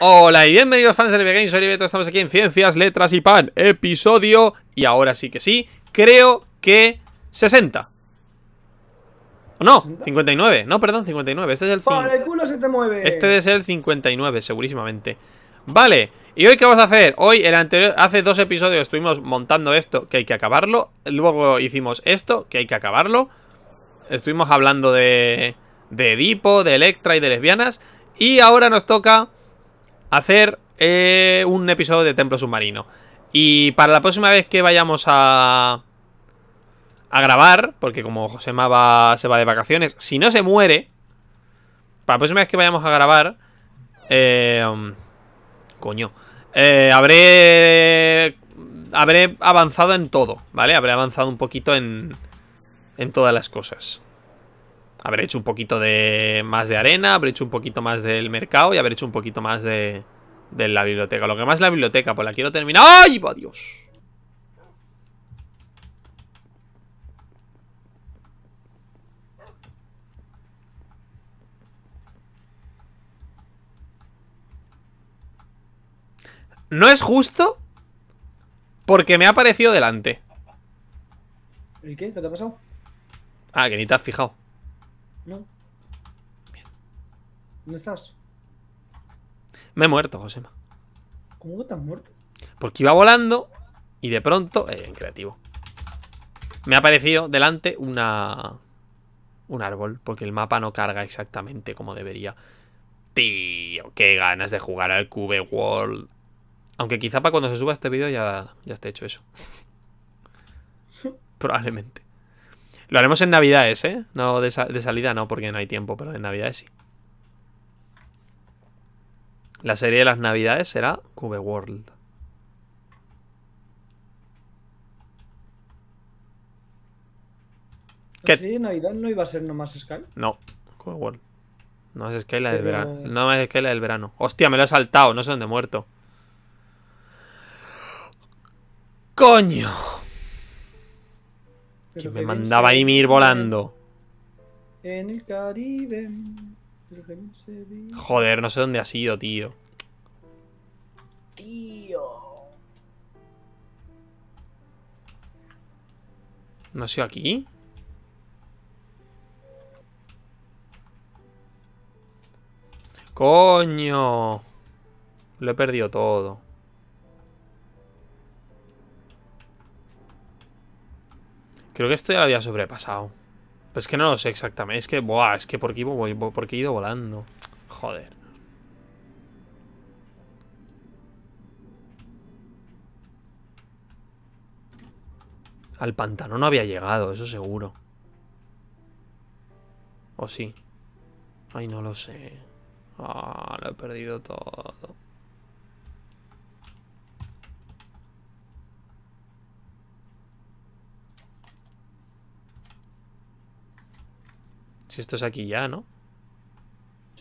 Hola y bienvenidos fans de Games, soy Beto, estamos aquí en Ciencias, Letras y Pan, episodio, y ahora sí que sí, creo que 60. No, 59, no, perdón, 59, este es el... ¡Por el culo se te mueve! Este es el 59, segurísimamente. Vale, ¿y hoy qué vamos a hacer? Hoy, el anterior, hace dos episodios estuvimos montando esto, que hay que acabarlo. Luego hicimos esto, que hay que acabarlo. Estuvimos hablando de, de Edipo, de Electra y de lesbianas. Y ahora nos toca hacer eh, un episodio de Templo Submarino. Y para la próxima vez que vayamos a, a grabar, porque como Josema va, se va de vacaciones, si no se muere, para la próxima vez que vayamos a grabar, eh, coño, eh, habré, habré avanzado en todo, ¿vale? Habré avanzado un poquito en, en todas las cosas. Habré hecho un poquito de más de arena, habré hecho un poquito más del mercado y habré hecho un poquito más de, de la biblioteca. Lo que más es la biblioteca, pues la quiero terminar. ¡Ay, va Dios! No es justo porque me ha aparecido delante. ¿El qué? ¿Qué te ha pasado? Ah, que ni te has fijado. No. ¿Dónde estás? Me he muerto, Josema. ¿Cómo te has muerto? Porque iba volando y de pronto... Eh, en creativo. Me ha aparecido delante una... Un árbol, porque el mapa no carga exactamente como debería. Tío, qué ganas de jugar al Cube World. Aunque quizá para cuando se suba este vídeo ya, ya esté hecho eso. Probablemente. Lo haremos en Navidades, ¿eh? No de, sa de, salida no, porque no hay tiempo, pero en Navidades sí. La serie de las Navidades será Cube World. ¿La serie de Navidad no iba a ser nomás Sky? No, Cube World. No es Sky la del verano. No es Sky la del verano. Hostia, me lo he saltado, no sé dónde he muerto. ¡Coño! Que me mandaba a ir volando. En el Caribe. Joder, no sé dónde ha sido, tío. Tío. ¿No ha sido aquí? ¡Coño! Lo he perdido todo. Creo que esto ya lo había sobrepasado. Pero es que no lo sé exactamente. Es que, buah, es que porque, iba, porque he ido volando. Joder. Al pantano no había llegado, eso seguro. ¿O sí? Ay, no lo sé. Ah, lo he perdido todo. Si esto es aquí ya, ¿no?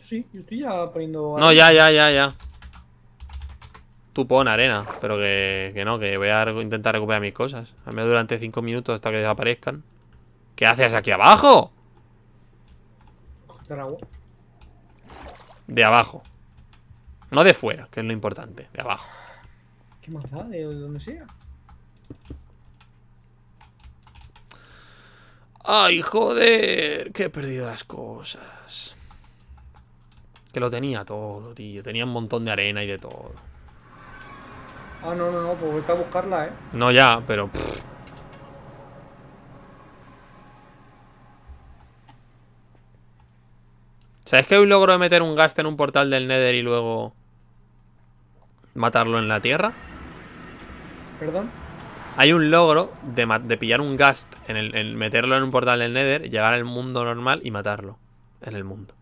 Sí, yo estoy ya poniendo... No, ya, ya, ya, ya. Tú pon arena, pero que, que no, que voy a intentar recuperar mis cosas. Al menos durante 5 minutos hasta que desaparezcan. ¿Qué haces aquí abajo? Agua. De abajo. No de fuera, que es lo importante. De abajo. ¿Qué más da? De donde sea. Ay, joder, que he perdido las cosas. Que lo tenía todo, tío. Tenía un montón de arena y de todo. Ah, no, no, no, pues voy a buscarla, ¿eh? No, ya, pero... Pff. ¿Sabes que hay un logro de meter un ghast en un portal del Nether y luego... matarlo en la tierra? ¿Perdón? Hay un logro de, de pillar un ghast, en el, en meterlo en un portal del Nether, llegar al mundo normal y matarlo en el mundo.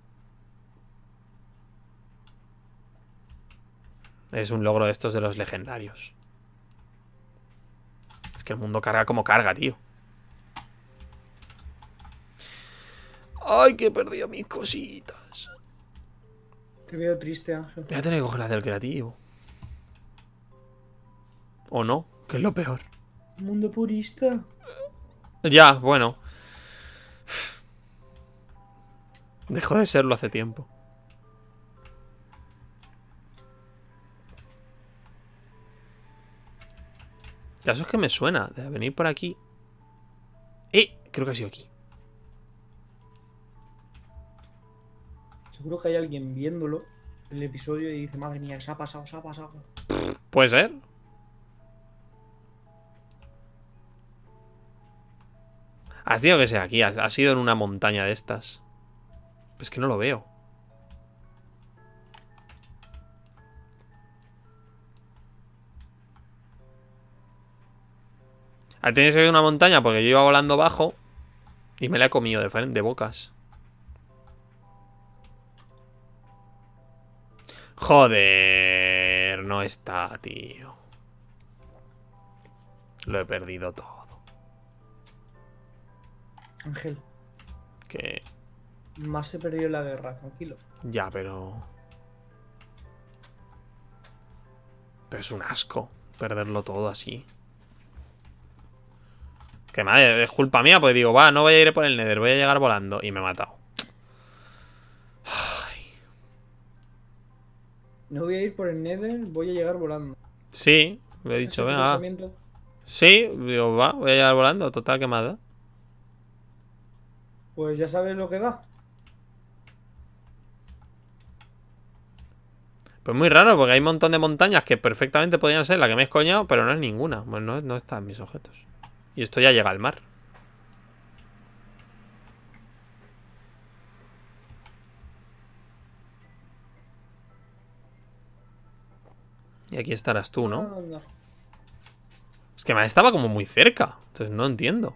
Es un logro de estos de los legendarios. Es que el mundo carga como carga, tío. Ay, que he perdido mis cositas. Te veo triste, Ángel. Voy a tener que coger las del creativo. ¿O no? Que es lo peor. Mundo purista. Ya, bueno. Dejó de serlo hace tiempo. Caso es que me suena de venir por aquí. ¡Eh! Creo que ha sido aquí. Seguro que hay alguien viéndolo en el episodio y dice, madre mía, se ha pasado, se ha pasado. Puede ser. Has dicho que sea aquí. Ha ha sido en una montaña de estas. Es que no lo veo. Ah, Tiene que ser una montaña porque yo iba volando bajo y me la he comido de, de bocas. Joder, no está, tío. Lo he perdido todo. Ángel, Que más se perdió en la guerra, tranquilo. ya, pero pero es un asco perderlo todo así. Que madre, es culpa mía, pues digo, va, no voy a ir por el Nether, voy a llegar volando y me he matado. No voy a ir por el Nether, voy a llegar volando. Sí, le he ¿Ese es dicho, venga. Sí, digo, va, voy a llegar volando, total quemada. Pues ya sabes lo que da. Pues muy raro, porque hay un montón de montañas que perfectamente podrían ser la que me he escoñado, pero no es ninguna. Pues no, no están mis objetos. Y esto ya llega al mar. Y aquí estarás tú, ¿no? Anda. Es que me estaba como muy cerca. Entonces no entiendo.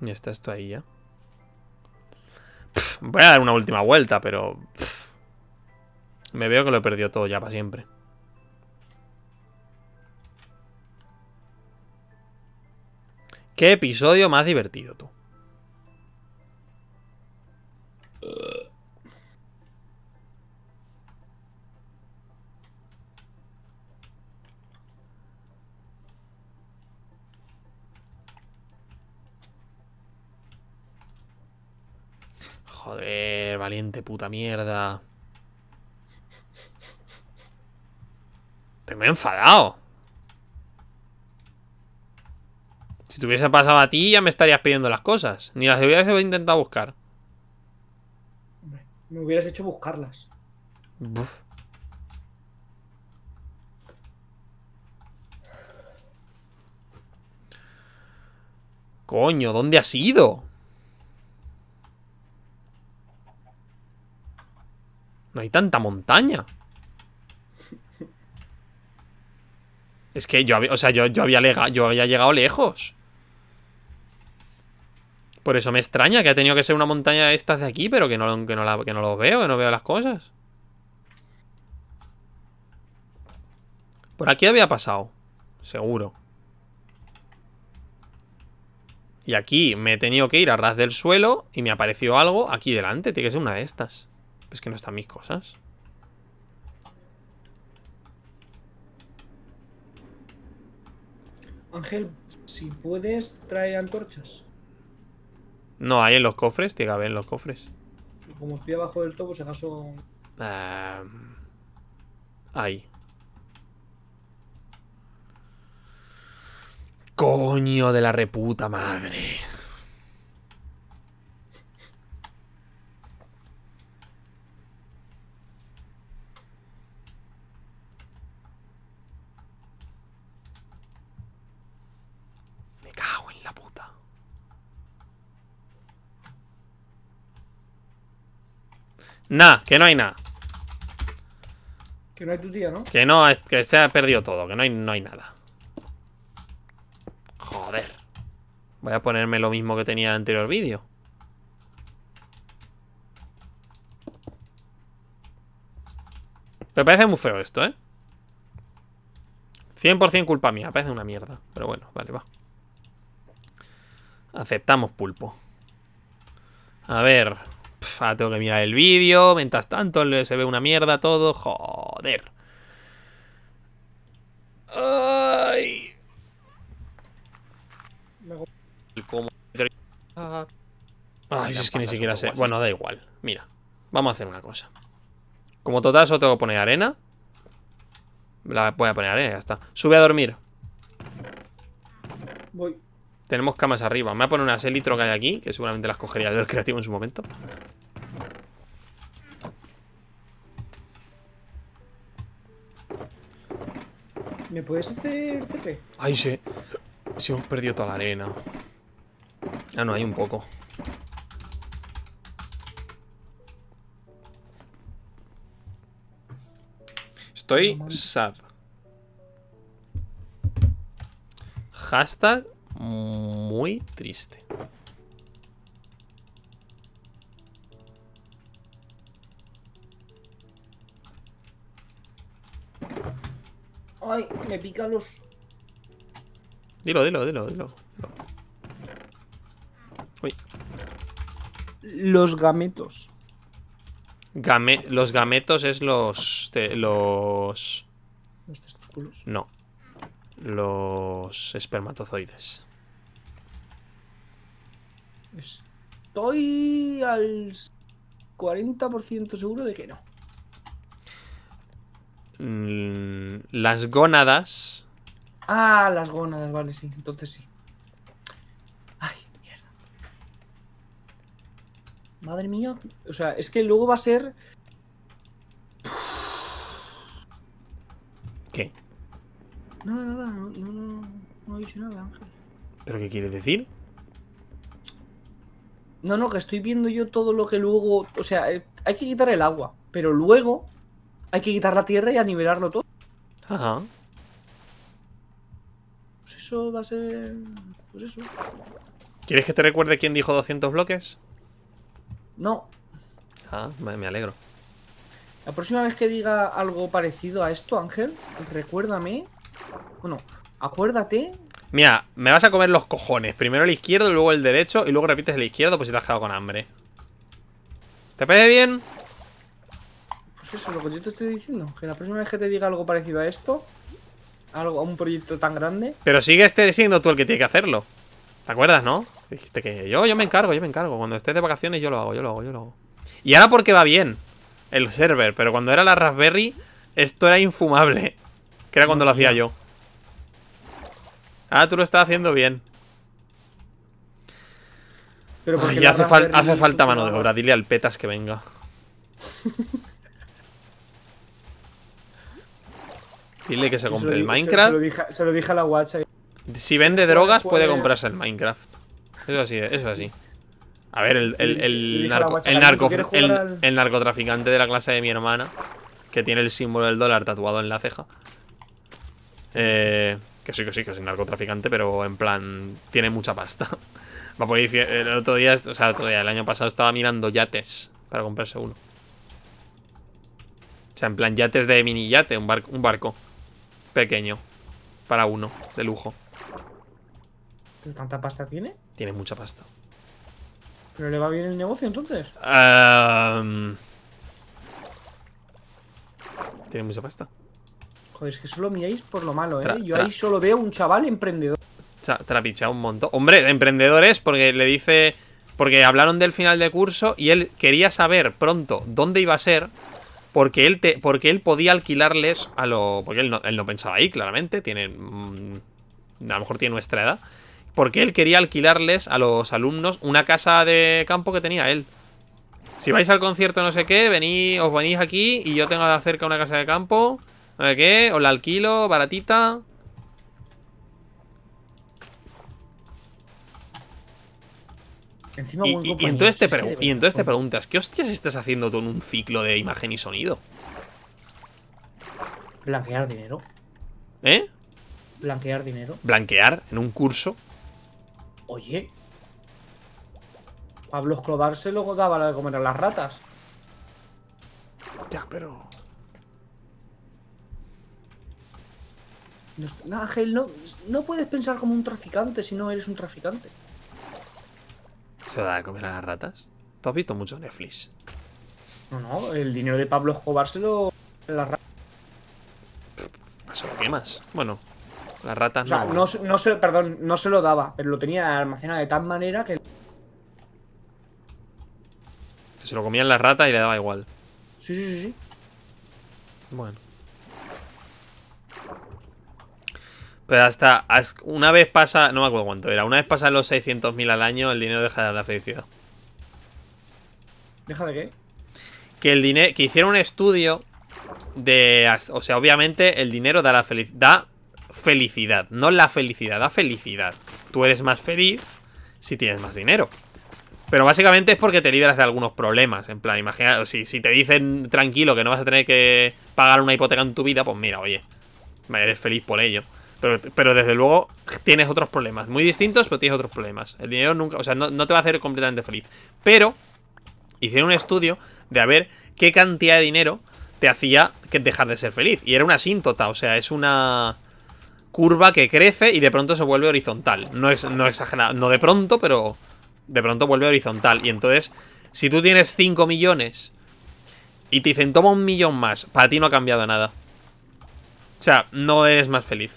Y está esto ahí ya. Voy a dar una última vuelta, pero... me veo que lo he perdido todo ya para siempre. ¿Qué episodio más divertido tú? Joder, valiente puta mierda. Te me he enfadado. Si te hubiese pasado a ti, ya me estarías pidiendo las cosas. Ni las hubiese intentado buscar. Me hubieras hecho buscarlas. Buf. Coño, ¿dónde has ido? No hay tanta montaña. Es que yo o sea, yo, yo había yo había llegado lejos. Por eso me extraña que ha tenido que ser una montaña de estas de aquí, pero que no, que no, la- que no lo veo, que no veo las cosas. Por aquí había pasado. Seguro. Y aquí me he tenido que ir a ras del suelo y me apareció algo aquí delante. Tiene que ser una de estas. Es que no están mis cosas. Ángel, si puedes, trae antorchas. No, hay en los cofres. Tiene que haber en los cofres. Como estoy abajo del todo, si acaso. Ehm, ahí. Coño de la reputa madre. Me cago en la puta. Nah, que no hay nada. Que no hay tu tía, ¿no? Que no, que se ha perdido todo, que no hay, no hay nada. Joder. Voy a ponerme lo mismo que tenía en el anterior vídeo. Me parece muy feo esto, ¿eh? 100% culpa mía, parece una mierda. Pero bueno, vale, va. Aceptamos pulpo. A ver. Pf, ahora tengo que mirar el vídeo. Mientras tanto le- se ve una mierda todo. Joder. Ay. Como- Ay, es que ni siquiera sé. Bueno, da igual. Mira, vamos a hacer una cosa. Como total solo tengo que poner arena. La voy a poner arena, ya está. Sube a dormir. Voy. Tenemos camas arriba. Me voy a poner unas elitro que hay aquí, que seguramente las cogería yo del creativo en su momento. ¿Me puedes hacer TP? Ay, sí. Sí, hemos perdido toda la arena. Ah, no, hay un poco. Estoy sad. Hashtag muy triste. Ay, me pica los. Dilo, dilo, dilo, dilo. Uy. Los gametos. Game- los gametos es los... te- los... Los testículos. No. Los espermatozoides. Estoy al 40% seguro de que no. Mm, las gónadas... Ah, las gónadas, vale, sí. Entonces sí. Ay, mierda. Madre mía. O sea, es que luego va a ser. ¿Qué? Nada, nada. No, no, no, no he dicho nada, Ángel. ¿Pero qué quiere decir? No, no, que estoy viendo yo todo lo que luego. O sea, eh, hay que quitar el agua. Pero luego hay que quitar la tierra y a nivelarlo todo. Ajá. Pues eso va a ser. Pues eso. ¿Quieres que te recuerde quién dijo 200 bloques? No. Ah, me, me alegro. La próxima vez que diga algo parecido a esto, Ángel, recuérdame. Bueno, acuérdate. Mira, me vas a comer los cojones. Primero el izquierdo, luego el derecho y luego repites el izquierdo pues si te has quedado con hambre. ¿Te parece bien? Pues eso, lo que yo te estoy diciendo. Que la próxima vez que te diga algo parecido a esto, algo, a un proyecto tan grande. Pero sigues te- siendo tú el que tiene que hacerlo. ¿Te acuerdas, no? Dijiste que yo, yo me encargo, yo me encargo. Cuando estés de vacaciones yo lo hago, yo lo hago, yo lo hago. Y ahora porque va bien el server, pero cuando era la Raspberry, esto era infumable. Que era cuando lo hacía yo. Ah, tú lo estás haciendo bien. Pero Ay, hace, fal- Raspberry hace falta mano de obra. Dile al petas que venga. Dile que se compre el Minecraft. Se, lo dije, se lo dije a la WhatsApp. Si vende drogas, puede pues- comprarse el Minecraft. Eso así, eso así. A ver, el, narco- guacha, el narcotraficante de la clase de mi hermana, que tiene el símbolo del dólar tatuado en la ceja. Eh, que sí, que sí, que es narcotraficante, pero en plan, tiene mucha pasta. Va por ahí, el otro día, o sea, el otro día, el año pasado estaba mirando yates para comprarse uno. O sea, en plan, yates de mini yate, un, bar- un barco pequeño para uno, de lujo. ¿Pero tanta pasta tiene? Tiene mucha pasta. ¿Pero le va bien el negocio entonces? Tiene mucha pasta. Joder, es que solo miráis por lo malo, ¿eh? Tra- Yo tra- ahí solo veo un chaval emprendedor. Tra- Trapichea un montón. Hombre, emprendedores, porque le dice. Porque hablaron del final de curso y él quería saber pronto dónde iba a ser. Porque él, te, porque él podía alquilarles a lo. Porque él no, él no pensaba ahí, claramente. Tiene. mm, a lo mejor tiene nuestra edad. Porque él quería alquilarles a los alumnos una casa de campo que tenía él. Si vais al concierto no sé qué, venís, os venís aquí y yo tengo cerca una casa de campo. No sé qué, os la alquilo, baratita. Encima Y, y- y entonces te y entonces te preguntas, ¿qué hostias estás haciendo tú en un ciclo de imagen y sonido? Blanquear dinero. ¿Eh? Blanquear dinero. Blanquear en un curso. Oye. Pablo Escobar se lo daba la de comer a las ratas. Ya, pero. No, no, Ángel, no, no puedes pensar como un traficante si no eres un traficante. ¿Se lo da de comer a las ratas? ¿Tú has visto mucho Netflix? No, no, el dinero de Pablo Escobar se lo. a las ratas. ¿Se lo quemas? Bueno, las ratas O sea, no. no, se- no se, perdón, no se lo daba, pero lo tenía almacenado de tal manera que. Se lo comían las ratas y le daba igual. Sí, sí, sí, sí. Bueno. Pero hasta as- una vez pasa, no me acuerdo cuánto era, una vez pasan los 600.000 al año, el dinero deja de dar la felicidad. ¿Deja de qué? Que el dinero, que hicieron un estudio de, o sea, obviamente el dinero da la felicidad, da felicidad, no la felicidad, da felicidad. Tú eres más feliz si tienes más dinero. Pero básicamente es porque te libras de algunos problemas. En plan, imagina, si, si te dicen tranquilo que no vas a tener que pagar una hipoteca en tu vida, pues mira, oye, eres feliz por ello. Pero, pero desde luego tienes otros problemas. Muy distintos, pero tienes otros problemas. El dinero nunca, o sea, no, no te va a hacer completamente feliz. Pero hicieron un estudio de a ver qué cantidad de dinero te hacía dejar de ser feliz. Y era una asíntota, o sea, es una curva que crece y de pronto se vuelve horizontal. No es, no exagerado, no de pronto, pero de pronto vuelve horizontal. Y entonces, si tú tienes 5 millones y te dicen toma un millón más, para ti no ha cambiado nada. O sea, no eres más feliz.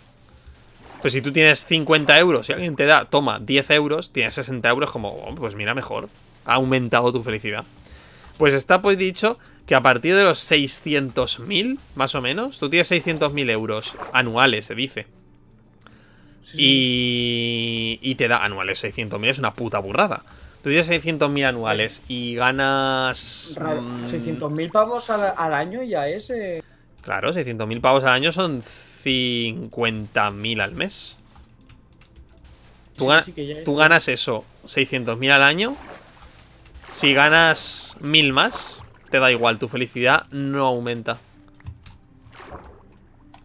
Pues si tú tienes 50 euros y alguien te da, toma 10 euros, tienes 60 euros, como, oh, pues mira, mejor. Ha aumentado tu felicidad. Pues está pues dicho que a partir de los 600.000, más o menos, tú tienes 600.000 euros anuales, se dice. Y, y te da anuales 600.000, es una puta burrada. Tú tienes 600.000 anuales y ganas... Raro. mm, 600.000 pavos al, al año ya es. eh, Claro, 600.000 pavos al año son 50.000 al mes. Tú, sí, gana- sí es. tú ganas eso, 600.000 al año. Si ganas 1000 más, te da igual, tu felicidad no aumenta.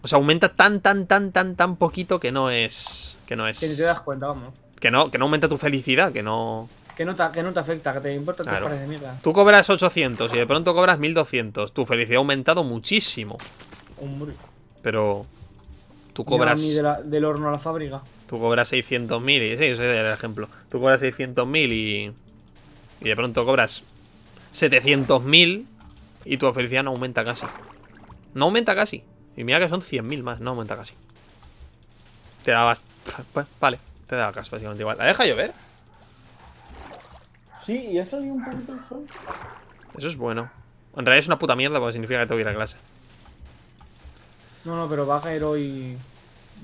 O sea, aumenta tan, tan, tan, tan, tan poquito que no es. Que no es. Que te das cuenta, vamos. Que no, que no aumenta tu felicidad, que no. Que no te, que no te afecta, que te importa te Claro. parece mierda. Tú cobras 800 y de pronto cobras 1200. Tu felicidad ha aumentado muchísimo. Hombre. Pero. Tú cobras. de la- del horno a la fábrica. Tú cobras 600.000 y... Sí, ese era el ejemplo. Tú cobras 600.000 y... Y de pronto cobras 700.000 y tu felicidad no aumenta casi. No aumenta casi. Y mira que son 100.000 más, no aumenta casi. Te da bast- Pues, vale, te da casi básicamente igual. ¿La deja llover? Sí, y ha salido un poquito el sol. Eso es bueno. En realidad es una puta mierda porque significa que tengo que ir a clase. No, no, pero va a caer hoy.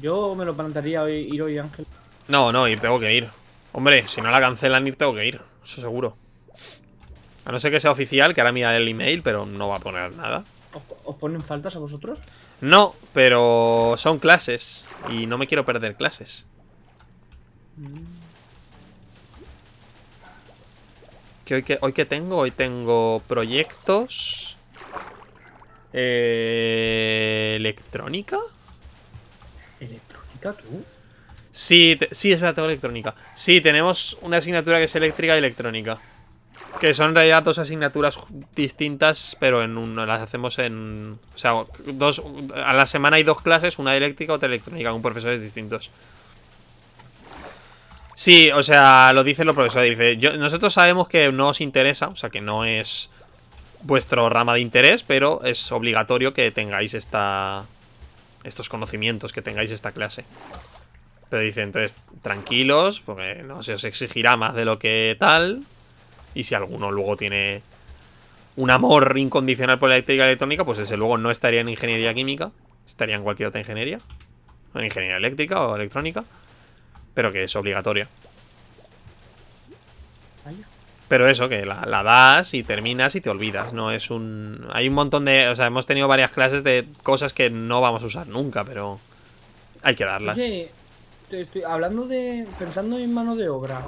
Yo me lo plantearía hoy, ir hoy, Ángel. No, no, ir tengo que ir. Hombre, si no la cancelan, ir tengo que ir. Eso seguro. A no ser que sea oficial, que ahora mira el email, pero no va a poner nada. ¿Os, os ponen faltas a vosotros? No, pero son clases y no me quiero perder clases. ¿Qué hoy, que, hoy que tengo? Hoy tengo proyectos. Eh, ¿Electrónica? ¿Electrónica tú? Sí, te- sí, es verdad, tengo electrónica. Sí, tenemos una asignatura que es eléctrica y electrónica. Que son en realidad dos asignaturas distintas, pero en una las hacemos en. O sea, dos, a la semana hay dos clases, una de eléctrica, otra de electrónica, con profesores distintos. Sí, o sea, lo dicen los profesores. Dice, yo, nosotros sabemos que no os interesa, o sea, que no es vuestro rama de interés, pero es obligatorio que tengáis esta, estos conocimientos, que tengáis esta clase. Pero dice, entonces, tranquilos, porque no se os exigirá más de lo que tal. Y si alguno luego tiene un amor incondicional por la eléctrica y electrónica, pues desde luego no estaría en ingeniería química, estaría en cualquier otra ingeniería. En ingeniería eléctrica o electrónica. Pero que es obligatoria. Vaya. Pero eso, que la, la das y terminas y te olvidas. No es un. Hay un montón de. O sea, hemos tenido varias clases de cosas que no vamos a usar nunca, pero. Hay que darlas. Oye, estoy hablando de. Pensando en mano de obra.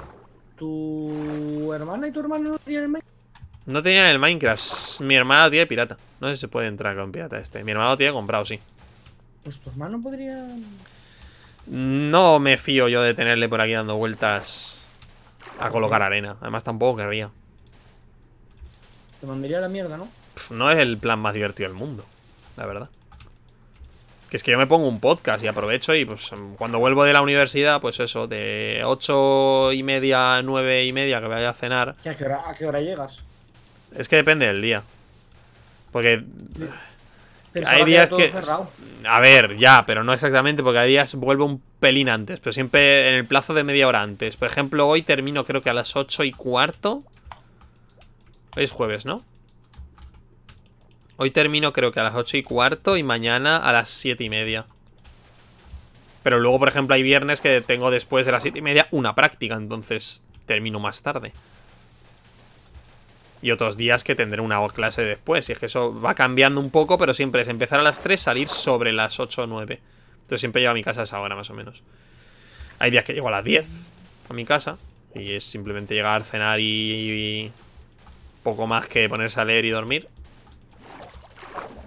¿Tu hermana y tu hermano no tenían el mail? No tenía el Minecraft. Mi hermano lo tiene pirata. No sé si se puede entrar con pirata este. Mi hermano lo tiene comprado, sí. Pues tu hermano podría. No me fío yo de tenerle por aquí dando vueltas a colocar arena. Además, tampoco querría. Te mandaría a la mierda, ¿no? No es el plan más divertido del mundo, la verdad. Que es que yo me pongo un podcast y aprovecho y pues cuando vuelvo de la universidad, pues eso, de ocho y media a nueve y media que vaya a cenar. ¿Y ¿A qué, hora, ¿A qué hora llegas? Es que depende del día. Porque Pensaba hay días que. cerrado. A ver, ya, pero no exactamente, porque hay días vuelvo un pelín antes, pero siempre en el plazo de media hora antes. Por ejemplo, hoy termino creo que a las ocho y cuarto. Hoy es jueves, ¿no? Hoy termino creo que a las ocho y cuarto y mañana a las siete y media. Pero luego, por ejemplo, hay viernes que tengo después de las siete y media una práctica, entonces termino más tarde. Y otros días que tendré una clase después. Y es que eso va cambiando un poco, pero siempre es empezar a las 3, salir sobre las 8 o 9. Entonces siempre llego a mi casa esa hora, más o menos. Hay días que llego a las 10 a mi casa. Y es simplemente llegar, cenar y, y poco más que ponerse a leer y dormir.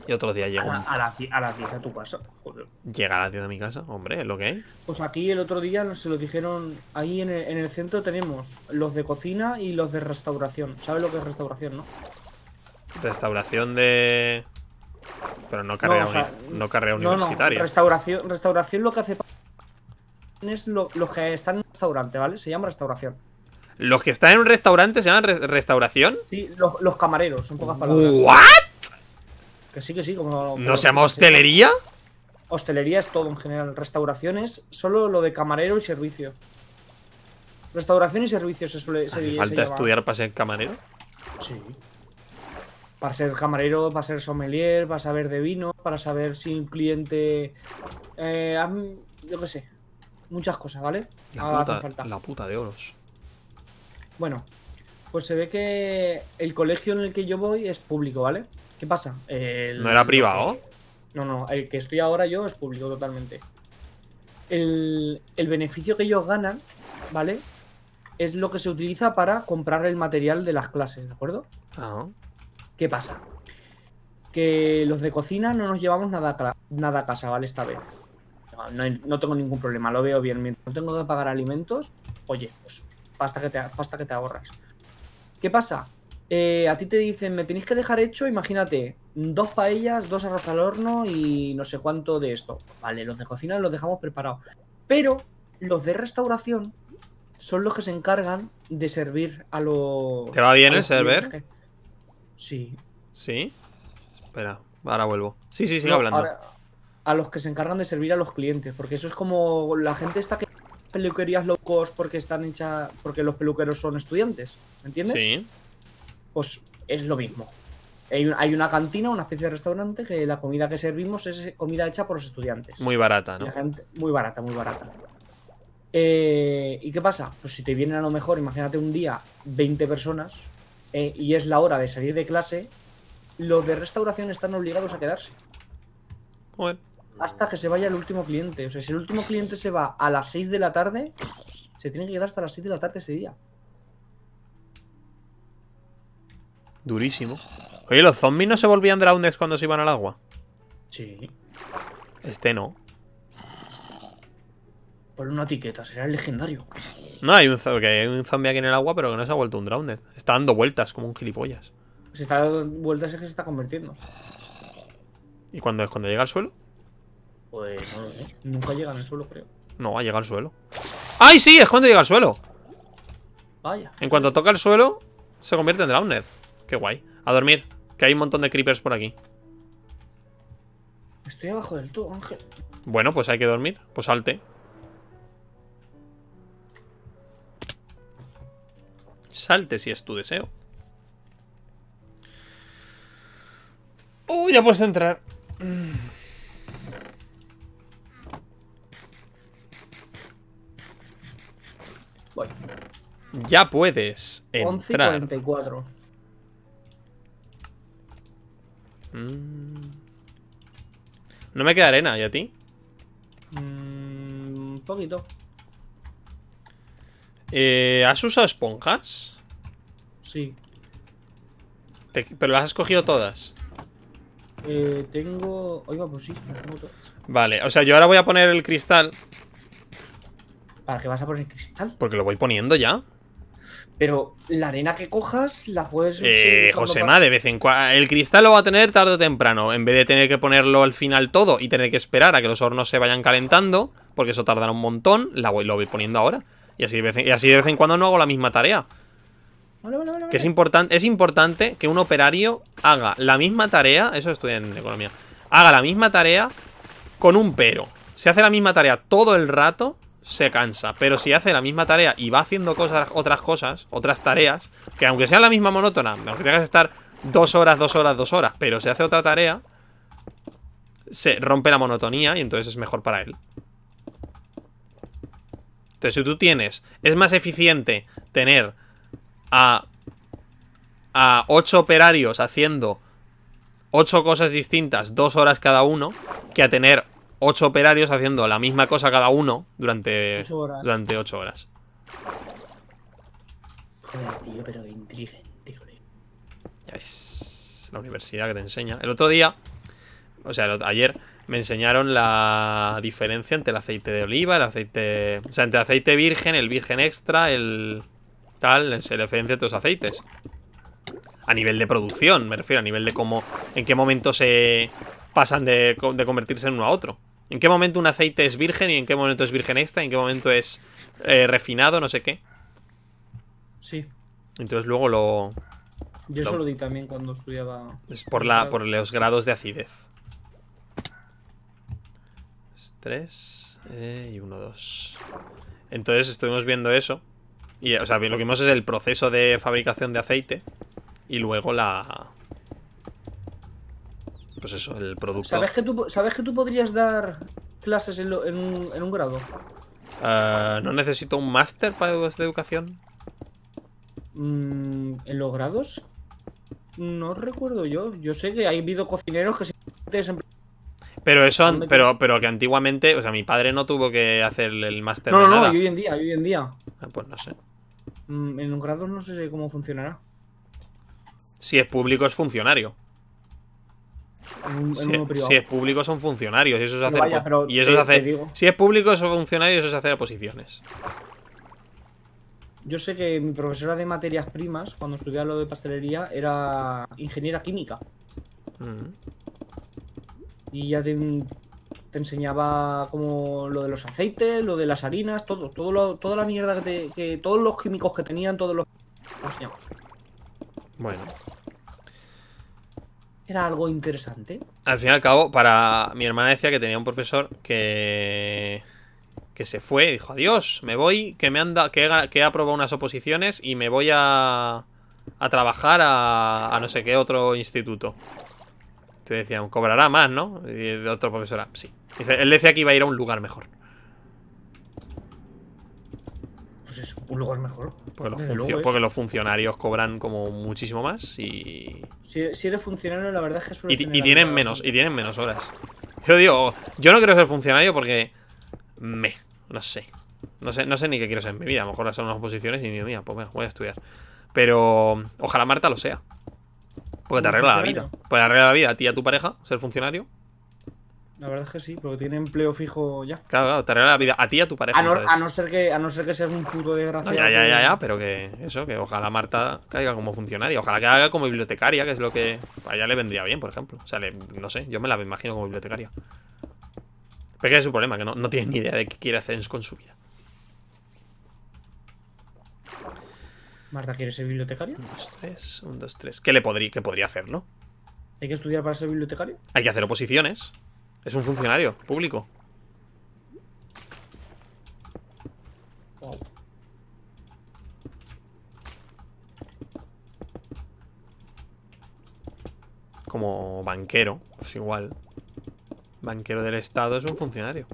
Y otros días A, llego. la- a, las die- a las 10 a tu casa. Joder. Llega a las 10 de mi casa, hombre, es lo que hay. Pues aquí el otro día se lo dijeron. Ahí en el, en el centro tenemos los de cocina y los de restauración. ¿Sabes lo que es restauración, no? Restauración de. Pero no carrera, o sea, uni- no carrera No, no. universitaria. Restauración, restauración lo que hace. Es lo- los que están en un restaurante, ¿vale? Se llama restauración. Los que están en un restaurante se llaman res- restauración. Sí, los, los camareros, en pocas palabras. ¿What? Que sí, que sí. Como, ¿No se llama hostelería? Hostelería es todo en general. Restauración es solo lo de camarero y servicio. Restauración y servicio se suele. se- ¿Hace se falta estudiar para ser camarero? Sí. Para ser camarero, para ser sommelier, para saber de vino, para saber si un cliente. Eh, yo qué sé. Muchas cosas, ¿vale? La puta, falta. la puta de oros. Bueno, pues se ve que el colegio en el que yo voy es público, ¿vale? ¿Qué pasa? El- ¿No era privado? No, no, el que estoy ahora yo es público totalmente. El, el beneficio que ellos ganan, ¿vale? Es lo que se utiliza para comprar el material de las clases, ¿de acuerdo? Ah, ¿Qué pasa? Que los de cocina no nos llevamos nada nada a casa, ¿vale? Esta vez. No, no tengo ningún problema, lo veo bien. Mientras no tengo que pagar alimentos, oye, pues pasta que te, pasta que te ahorras. ¿Qué pasa? Eh, a ti te dicen, me tenéis que dejar hecho, imagínate, dos paellas, dos arroz al horno y no sé cuánto de esto. Vale, los de cocina los dejamos preparados. Pero los de restauración son los que se encargan de servir a los... ¿Te va bien el server? que- Sí. ¿Sí? Espera, ahora vuelvo. Sí, sí, sigue No, hablando. ahora, a los que se encargan de servir a los clientes, porque eso es como la gente está que peluquerías low cost porque están hechas porque los peluqueros son estudiantes, ¿me entiendes? Sí. Pues es lo mismo. Hay, un- hay una cantina, una especie de restaurante que la comida que servimos es comida hecha por los estudiantes. Muy barata, ¿no? la gente- muy barata, muy barata. Eh, ¿Y qué pasa? Pues si te vienen a lo mejor, imagínate un día 20 personas eh, y es la hora de salir de clase, los de restauración están obligados a quedarse Joder. hasta que se vaya el último cliente. O sea, si el último cliente se va a las 6 de la tarde, se tiene que quedar hasta las 6 de la tarde ese día. Durísimo. Oye, ¿los zombies no se volvían drowned cuando se iban al agua? Sí. Este no. Por una etiqueta, será el legendario. No, hay un, hay zombie aquí en el agua, pero que no se ha vuelto un drowned. Está dando vueltas como un gilipollas. Se está dando vueltas es que se está convirtiendo. ¿Y cuando es cuando llega al suelo? Pues no lo sé. Nunca llega en el suelo, creo. No, va a llegar al suelo. ¡Ay, sí! Es cuando llega al suelo. Vaya. En cuanto toca el suelo, se convierte en drowned. Qué guay. A dormir, que hay un montón de creepers por aquí. Estoy abajo del todo, Ángel. Bueno, pues hay que dormir. Pues salte. Salte si es tu deseo. Uy, ya puedes entrar. Voy. Ya puedes 11 y entrar. 44. Mm. No me queda arena, ¿y a ti? Mm, un poquito. Eh, ¿Has usado esponjas? Sí. Te- ¿Pero las has cogido todas? Eh, tengo. Oiga, pues sí, las tengo todas. Vale, o sea, yo ahora voy a poner el cristal ¿Para qué vas a poner cristal? Porque lo voy poniendo ya. Pero la arena que cojas la puedes. Eh, Josema, para- de vez en cuando. El cristal lo va a tener tarde o temprano. En vez de tener que ponerlo al final todo y tener que esperar a que los hornos se vayan calentando, porque eso tardará un montón, la voy, lo voy poniendo ahora. Y así, de vez en, y así de vez en cuando no hago la misma tarea. Vale, vale, vale. Que es, importante es importante que un operario haga la misma tarea. Eso estudia en economía. Haga la misma tarea con un pero. Si hace la misma tarea todo el rato, se cansa. Pero si hace la misma tarea y va haciendo cosas, otras cosas, otras tareas, que aunque sea la misma monótona, aunque tengas que estar dos horas, dos horas, dos horas, pero si hace otra tarea, se rompe la monotonía y entonces es mejor para él. Entonces, si tú tienes, es más eficiente tener a, a 8 operarios haciendo 8 cosas distintas, 2 horas cada uno, que a tener 8 operarios haciendo la misma cosa cada uno durante Ocho horas. durante 8 horas. Joder, tío, pero qué inteligente, joder. Ya ves, la universidad que te enseña. El otro día, o sea, ayer me enseñaron la diferencia entre el aceite de oliva, el aceite... O sea, entre el aceite virgen, el virgen extra, el... Tal, se diferencia entre los aceites. A nivel de producción, me refiero, a nivel de cómo... En qué momento se pasan de, de convertirse en uno a otro. En qué momento un aceite es virgen y en qué momento es virgen extra, y en qué momento es eh, refinado, no sé qué. Sí. Entonces luego lo... Yo Lo- eso lo di también cuando estudiaba. Es por, la, por los grados de acidez. 3 y 1, 2. Entonces estuvimos viendo eso. Y, o sea, lo que vimos es el proceso de fabricación de aceite. Y luego la. Pues eso, el producto. ¿Sabes que tú, ¿sabes que tú podrías dar clases en, lo- en un, en un grado? Ah, ¿No necesito un máster para de educación? Mm, ¿En los grados? No recuerdo yo. Yo sé que hay habido cocineros que siempre- Pero eso, an- ¿Dónde te- pero, pero que antiguamente, o sea, mi padre no tuvo que hacer el máster No, no, no, y hoy en día, y hoy en día. Ah, Pues no sé. Mm, En un grado no sé cómo funcionará. Si es público es funcionario. En Si, uno privado. si es público son funcionarios y eso es Pero hacer vaya, y eso te- te digo. si es público son funcionarios y eso es hacer posiciones Yo sé que mi profesora de materias primas, cuando estudiaba lo de pastelería, era ingeniera química. Mm. Y ya te, te enseñaba como lo de los aceites, lo de las harinas, todo, todo lo- toda la mierda que, te- que todos los químicos que tenían, todos los. bueno Era algo interesante. al fin y al cabo para mi hermana decía que tenía un profesor que que se fue dijo adiós me voy que me anda que que he aprobado unas oposiciones y me voy a a trabajar a, no sé qué otro instituto te decían cobrará más no y de otro profesora sí Dice, él decía que iba a ir a un lugar mejor Pues eso, un lugar mejor. Porque los, Desde funcio- luego es. porque los funcionarios cobran como muchísimo más y, Si, si eres funcionario, la verdad es que y, suele y la tienen menos y tienen menos horas. Yo digo, yo no quiero ser funcionario porque me, no sé. No sé, no sé ni qué quiero ser en mi vida. A lo mejor son unas oposiciones y mía, pues venga, voy a estudiar. Pero ojalá Marta lo sea. Porque te ¿Un arregla la vida. Pues arregla la vida a ti y a tu pareja, ser funcionario. La verdad es que sí, porque tiene empleo fijo ya. Claro, claro, te arregla la vida a ti y a tu pareja. A no, a no ser que, a no ser que seas un puto No, desgraciado. ya, ya, que- ya, ya, pero que eso, que ojalá Marta caiga como funcionaria. Ojalá que haga como bibliotecaria, que es lo que a ella le vendría bien, por ejemplo. O sea, le- no sé, yo me la imagino como bibliotecaria. Pero que es su problema, que no, no tiene ni idea de qué quiere hacer con su vida. Marta, ¿quieres ser bibliotecario? Un, dos, tres, un, dos, tres. ¿Qué le podría, qué podría hacer, no? ¿Hay que estudiar para ser bibliotecario? Hay que hacer oposiciones. Es un funcionario público. Wow. Como banquero, pues igual. Banquero del Estado es un funcionario.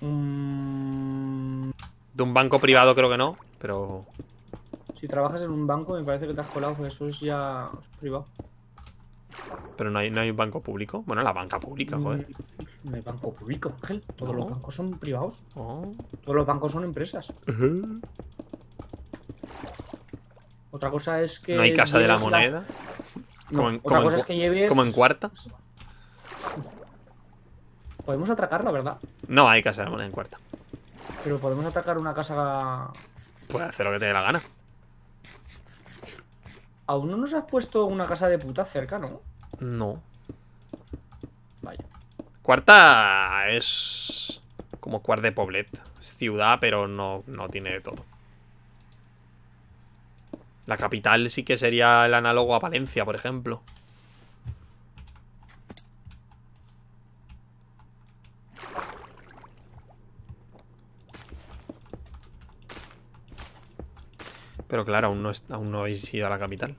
Mm, De un banco privado creo que no, pero si trabajas en un banco, me parece que te has colado, porque eso es ya privado. Pero no hay, no hay un banco público. Bueno, la banca pública, joder. Mm, No hay banco público, Ángel. Todos No. los bancos son privados. Oh. Todos los bancos son empresas. Otra cosa es que. No hay casa de la moneda. Como en- otra como cosa es que lleves. Como en cuarta. Podemos atracarla, ¿verdad? No hay casa de la moneda en cuarta. Pero podemos atracar una casa. Puedes hacer lo que te dé la gana. Aún no nos has puesto una casa de puta cerca, ¿no? No. Vaya. Cuarta es como Cuart de Poblet. Es ciudad, pero no, no tiene de todo. La capital sí que sería el análogo a Valencia, por ejemplo. Pero claro, aún no, aún no habéis ido a la capital.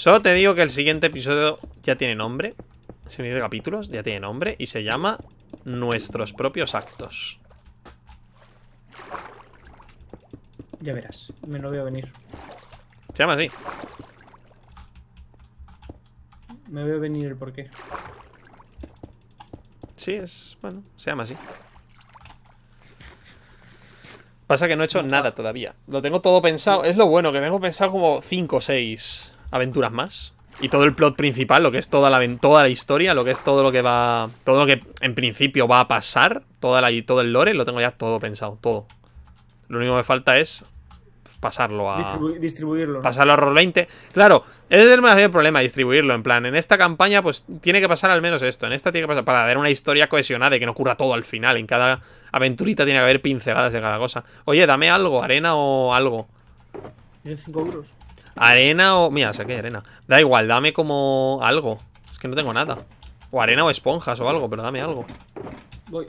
Solo te digo que el siguiente episodio ya tiene nombre. Siguiente capítulos ya tiene nombre y se llama nuestros propios actos. Ya verás, me lo veo venir. Se llama así. Me veo venir el porqué. Sí, es. Bueno, se llama así. Pasa que no he hecho nada todavía. Lo tengo todo pensado. Es lo bueno, que tengo pensado como 5 o 6 aventuras más. Y todo el plot principal, lo que es toda la, toda la historia, lo que es todo lo que va. Todo lo que en principio va a pasar, toda la, todo el lore, lo tengo ya todo pensado, todo. Lo único que me falta es pasarlo a. Distribu- distribuirlo. pasarlo a Roll 20. Claro, ese es el mayor problema, distribuirlo. En plan, en esta campaña, pues tiene que pasar al menos esto. En esta tiene que pasar para dar una historia cohesionada y que no ocurra todo al final. En cada aventurita tiene que haber pinceladas de cada cosa. Oye, dame algo, arena o algo. ¿Tienes 5 euros? Arena o. Mira, saqué arena. Da igual, dame como algo. Es que no tengo nada. O arena o esponjas o algo, pero dame algo. Voy.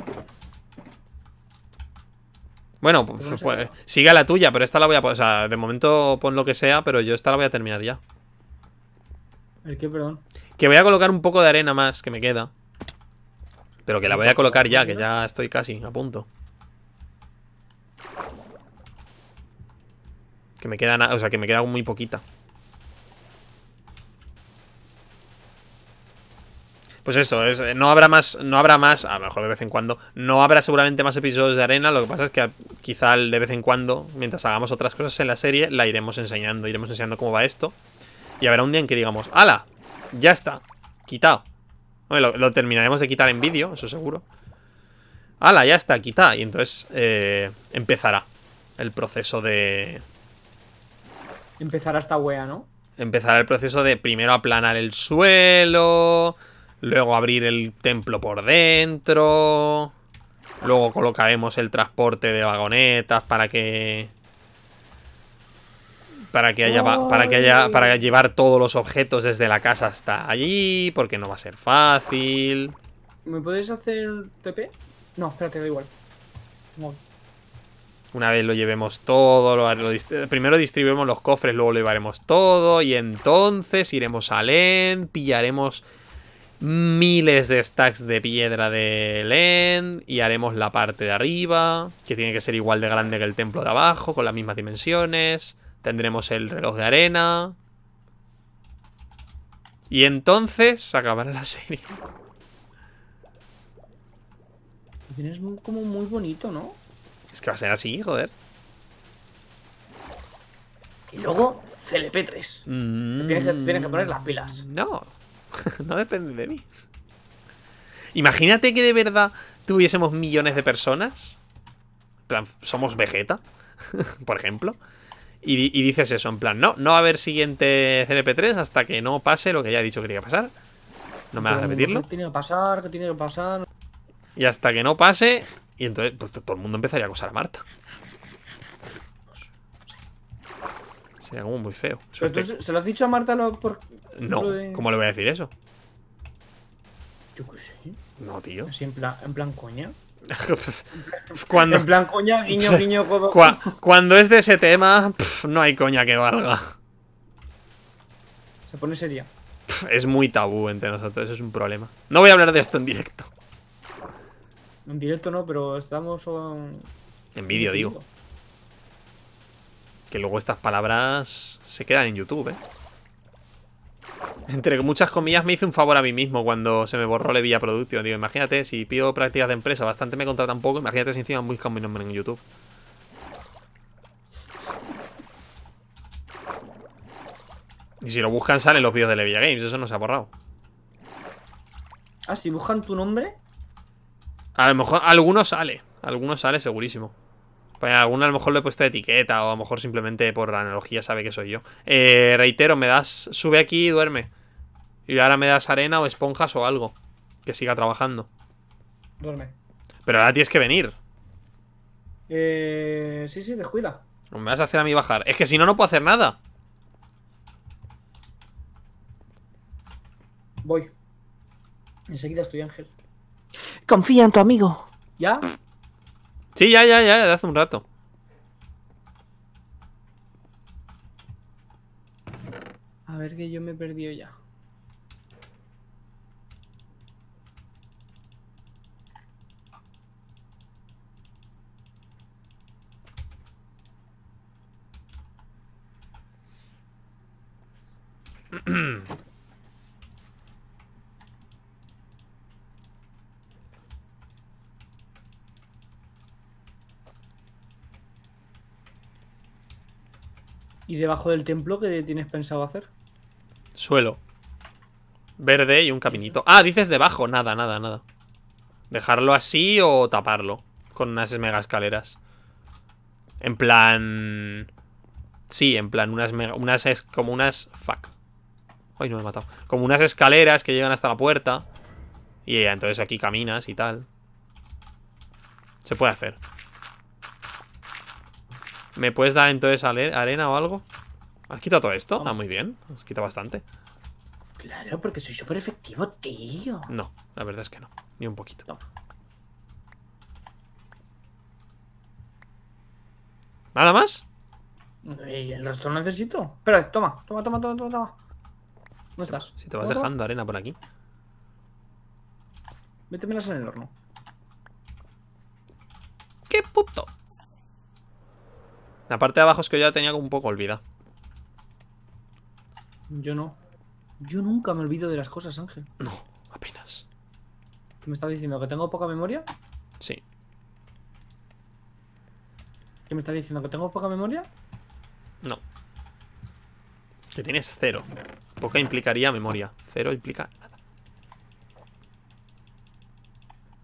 Bueno, Pues pues, no pues, sigue la tuya, pero esta la voy a. O sea, de momento pon lo que sea, pero yo esta la voy a terminar ya. ¿El qué, perdón? Que voy a colocar un poco de arena más que me queda. Pero que la voy a colocar ya, que ya estoy casi a punto. Que me queda nada, o sea, que me queda muy poquita. Pues eso, es, no habrá más, no habrá más, a lo mejor de vez en cuando, no habrá seguramente más episodios de arena, lo que pasa es que quizá de vez en cuando, mientras hagamos otras cosas en la serie, la iremos enseñando, iremos enseñando cómo va esto. Y habrá un día en que digamos, ¡Hala! Ya está, quitado. Bueno, lo, lo terminaremos de quitar en vídeo, eso seguro. ¡Hala! Ya está, quitado. Y entonces eh, empezará el proceso de, Empezará esta wea, ¿no? empezará el proceso de primero aplanar el suelo, luego abrir el templo por dentro, luego colocaremos el transporte de vagonetas para que para que haya para que haya para llevar todos los objetos desde la casa hasta allí, porque no va a ser fácil. ¿Me podéis hacer TP? No, espérate, da igual. No. Una vez lo llevemos todo, lo, primero distribuiremos los cofres, luego lo llevaremos todo y entonces iremos a Len, pillaremos miles de stacks de piedra de Len y haremos la parte de arriba, que tiene que ser igual de grande que el templo de abajo, con las mismas dimensiones. Tendremos el reloj de arena. Y entonces se acabará la serie. Tienes como muy bonito, ¿no? Es que va a ser así, joder. Y luego CLP3. Mm, Tienes que- tienes que poner las pilas. No, no depende de mí. Imagínate que de verdad tuviésemos millones de personas. En plan, somos Vegeta, por ejemplo. Y, di- y dices eso, en plan, no, no va a haber siguiente CLP3 hasta que no pase lo que ya he dicho que tiene que pasar. No me hagas repetirlo. ¿Qué tiene que pasar? ¿Qué tiene que pasar? Y hasta que no pase. Y entonces pues, todo el mundo empezaría a acosar a Marta. Sería como muy feo. Pero Suerte- tú se- ¿Se lo has dicho a Marta lo, por, No, lo de- ¿cómo le voy a decir eso? Yo qué sé. No, tío. Así en plan, en plan coña. Cuando, En plan coña, guiño, guiño, codo. cua- cuando es de ese tema, no hay coña que valga. Se pone seria. Es muy tabú entre nosotros, eso es un problema. No voy a hablar de esto en directo. En directo no, pero estamos. En vídeo, digo. Que luego estas palabras se quedan en YouTube, ¿eh? Entre muchas comillas me hice un favor a mí mismo cuando se me borró Levilla Productio. Digo, imagínate, si pido prácticas de empresa, bastante me contratan poco, imagínate si encima buscan mi nombre en YouTube. Y si lo buscan salen los vídeos de Levilla Games, eso no se ha borrado. Ah, si buscan tu nombre. A lo mejor alguno sale, alguno sale segurísimo. Pues a alguno a lo mejor le he puesto etiqueta o a lo mejor simplemente por analogía sabe que soy yo. Eh, reitero, me das, sube aquí y duerme. Y ahora me das arena o esponjas o algo. Que siga trabajando. Duerme. Pero ahora tienes que venir. Eh, sí, sí, descuida. No me vas a hacer a mí bajar. Es que si no, no puedo hacer nada. Voy. Enseguida estoy, Ángel. Confía en tu amigo. ¿Ya? Sí, ya, ya, ya, de hace un rato. A ver que yo me he perdido ya. ¿Y debajo del templo qué tienes pensado hacer? Suelo. Verde y un caminito. Ah, dices debajo. Nada, nada, nada. Dejarlo así o taparlo. Con unas mega escaleras. En plan... Sí, en plan, unas mega... Unas como unas... Fuck. Ay, no me he matado. Como unas escaleras que llegan hasta la puerta. Y entonces aquí caminas y tal. Se puede hacer. ¿Me puedes dar entonces arena o algo? ¿Has quitado todo esto? Ah, muy bien. Has quitado bastante. Claro, porque soy súper efectivo, tío. No, la verdad es que no. Ni un poquito. ¿Nada más? ¿Y el resto lo necesito? Espera, toma, toma, toma, toma, toma. toma. ¿Dónde estás? Si te vas toma. dejando arena por aquí. Métemelas en el horno. ¡Qué puto! La parte de abajo es que yo ya tenía como un poco olvidada. Yo no. Yo nunca me olvido de las cosas, Ángel. No, apenas. ¿Qué me estás diciendo? ¿Que tengo poca memoria? Sí. ¿Qué me estás diciendo? ¿Que tengo poca memoria? No. Que tienes cero. Poca implicaría memoria. Cero implica nada.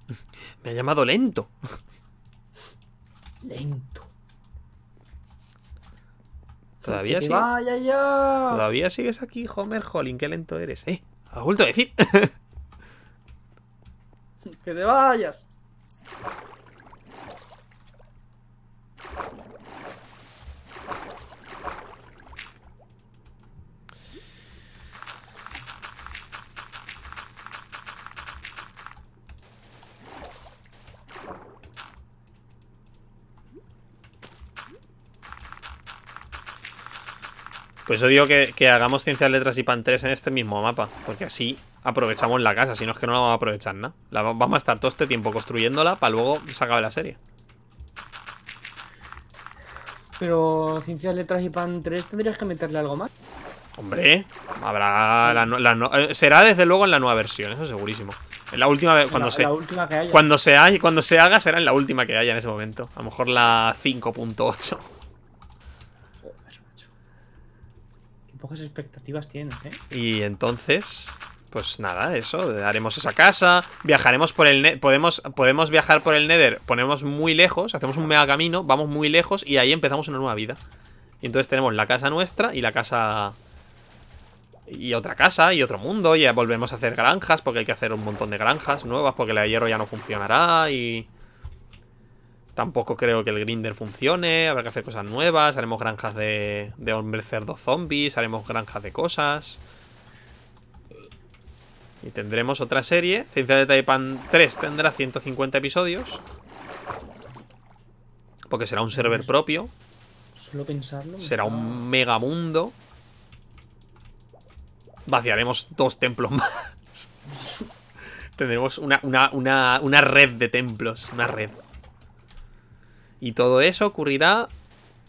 Me ha llamado lento. Lento. Todavía sí. Vaya ya. Todavía sigues aquí, Homer Holling. Qué lento eres, eh. Ha vuelto a decir. Que te vayas. Pues yo digo que, que hagamos ciencias, letras y pan 3 en este mismo mapa. Porque así aprovechamos la casa. Si no es que no la vamos a aprovechar nada. La, va- vamos a estar todo este tiempo construyéndola para luego se acabe la serie. Pero Ciencias, Letras y Pan 3 tendrías que meterle algo más. Hombre, habrá. la no- la no- eh, será desde luego en la nueva versión, eso segurísimo. En la última vez, cuando la, se. la última que haya. Cuando se, hay- cuando se haga, será en la última que haya en ese momento. A lo mejor la 5.8. Joder, macho. Qué pocas expectativas tienes, ¿eh? Y entonces, pues nada, eso, haremos esa casa, viajaremos por el ne- podemos podemos viajar por el Nether, ponemos muy lejos, hacemos un mega camino, vamos muy lejos y ahí empezamos una nueva vida. Y entonces tenemos la casa nuestra y la casa y otra casa y otro mundo y volvemos a hacer granjas porque hay que hacer un montón de granjas nuevas porque la hierro ya no funcionará y Tampoco creo que el grinder funcione. Habrá que hacer cosas nuevas. Haremos granjas de, de hombre cerdo zombies. Haremos granjas de cosas. Y tendremos otra serie. Ciencia de Taipan 3 tendrá 150 episodios. Porque será un server propio. Solo pensarlo. Será un megamundo. Vaciaremos dos templos más. Tendremos una, una, una, una red de templos. Una red. Y todo eso ocurrirá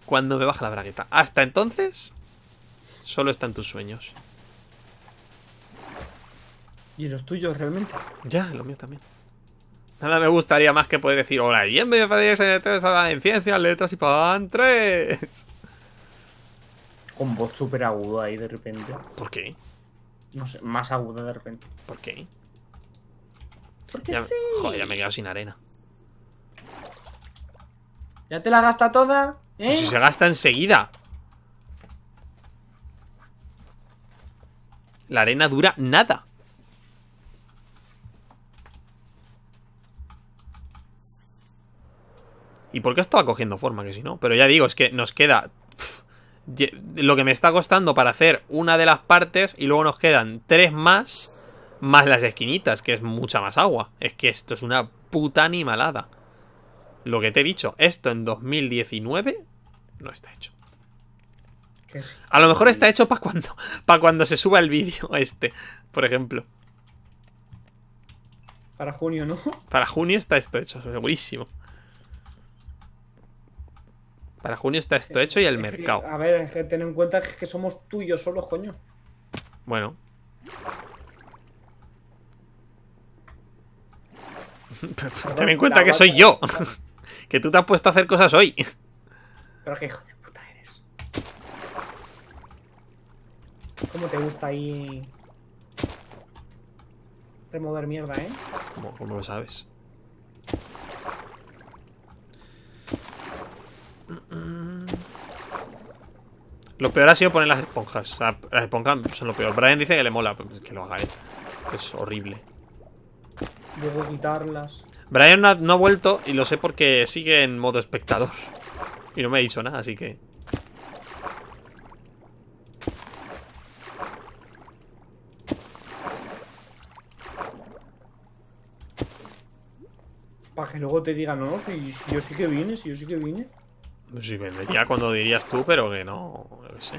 cuando me baje la bragueta. Hasta entonces, solo está en tus sueños. ¿Y los tuyos realmente? Ya, lo mío también. Nada me gustaría más que poder decir, hola, y en vez de en en ciencias, letras y pan 3. Con voz súper agudo ahí de repente. ¿Por qué? No sé, más aguda de repente. ¿Por qué? Porque Ya, sí. joder, ya me he quedado sin arena. ¿Ya te la gasta toda? ¿Eh? Pues si se gasta enseguida. La arena dura nada. ¿Y por qué esto va cogiendo forma? Que si no. Pero ya digo, es que nos queda. lo que me está costando para hacer una de las partes. Y luego nos quedan tres más. Más las esquinitas, que es mucha más agua. Es que esto es una puta animalada. Lo que te he dicho, esto en 2019 no está hecho. A lo mejor está hecho para cuando, para cuando se suba el vídeo este, por ejemplo. Para junio, ¿no? Para junio está esto hecho, segurísimo. Para junio está esto hecho y el Es que, mercado. a ver, es que ten en cuenta que somos tuyos solos, coño. Bueno. Ten en cuenta que soy yo. que tú te has puesto a hacer cosas hoy. Pero qué hijo de puta eres. ¿Cómo te gusta ahí remover mierda, eh? ¿Cómo, cómo lo sabes? Lo peor ha sido poner las esponjas. O sea, las esponjas son lo peor. Brian dice que le mola. Pues que lo haga él. Es horrible. Luego quitarlas. Brian no ha, no ha vuelto y lo sé porque sigue en modo espectador. Y no me ha dicho nada, así que... Para que luego te digan, no, si, si yo sí que vine, si yo sí que vine. Pues sí, vendría cuando dirías tú, pero que no... Yo qué sé.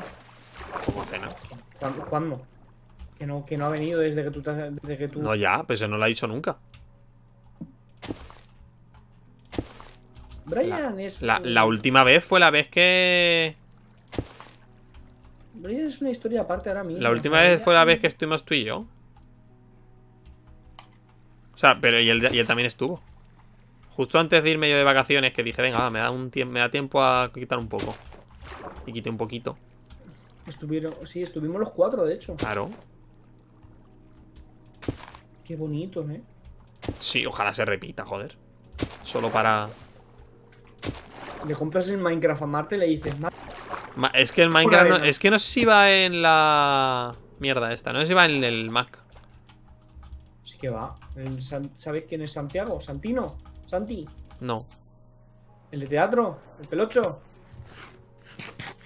Como cena. ¿Cuándo? cuándo? Que no, que no ha venido desde que tú desde que tú. No, ya, pero eso no lo ha dicho nunca. Brian es. La, la última vez fue la vez que... Brian es una historia aparte ahora mismo. La última vez fue la vez que estuvimos tú y yo. O sea, pero y él, y él también estuvo. Justo antes de irme yo de vacaciones, que dije, venga, me da, un me da tiempo a quitar un poco. Y quité un poquito. Estuvieron, sí, estuvimos los cuatro, de hecho. Claro. Qué bonito, ¿eh? Sí, ojalá se repita, joder. Solo para... Le compras el Minecraft a Marte y le dices, "Ma- Es que el Minecraft... no- es que no sé si va en la... Mierda esta. No sé si va en el Mac. sí que va. ¿Sabéis quién es Santiago? ¿Santino? ¿Santi? No. ¿El de teatro? ¿El pelocho?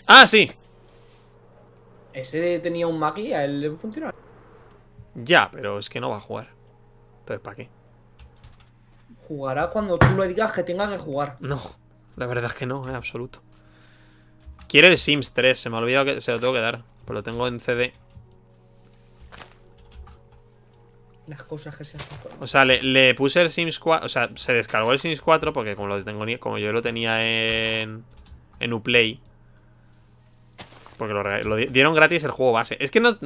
¡Ah, sí! Ese tenía un Mac y a él le funcionaba. Ya, pero es que no va a jugar. Entonces, ¿para qué? Jugará cuando tú le digas que tenga que jugar. No, la verdad es que no, en absoluto. Quiero el Sims 3, se me ha olvidado que se lo tengo que dar. Pues lo tengo en CD. Las cosas que se hacen. O sea, le, le puse el Sims 4. O sea, se descargó el Sims 4 porque como lo tengo como yo lo tenía en. En Uplay. Porque lo, dieron gratis el juego base. Es que no,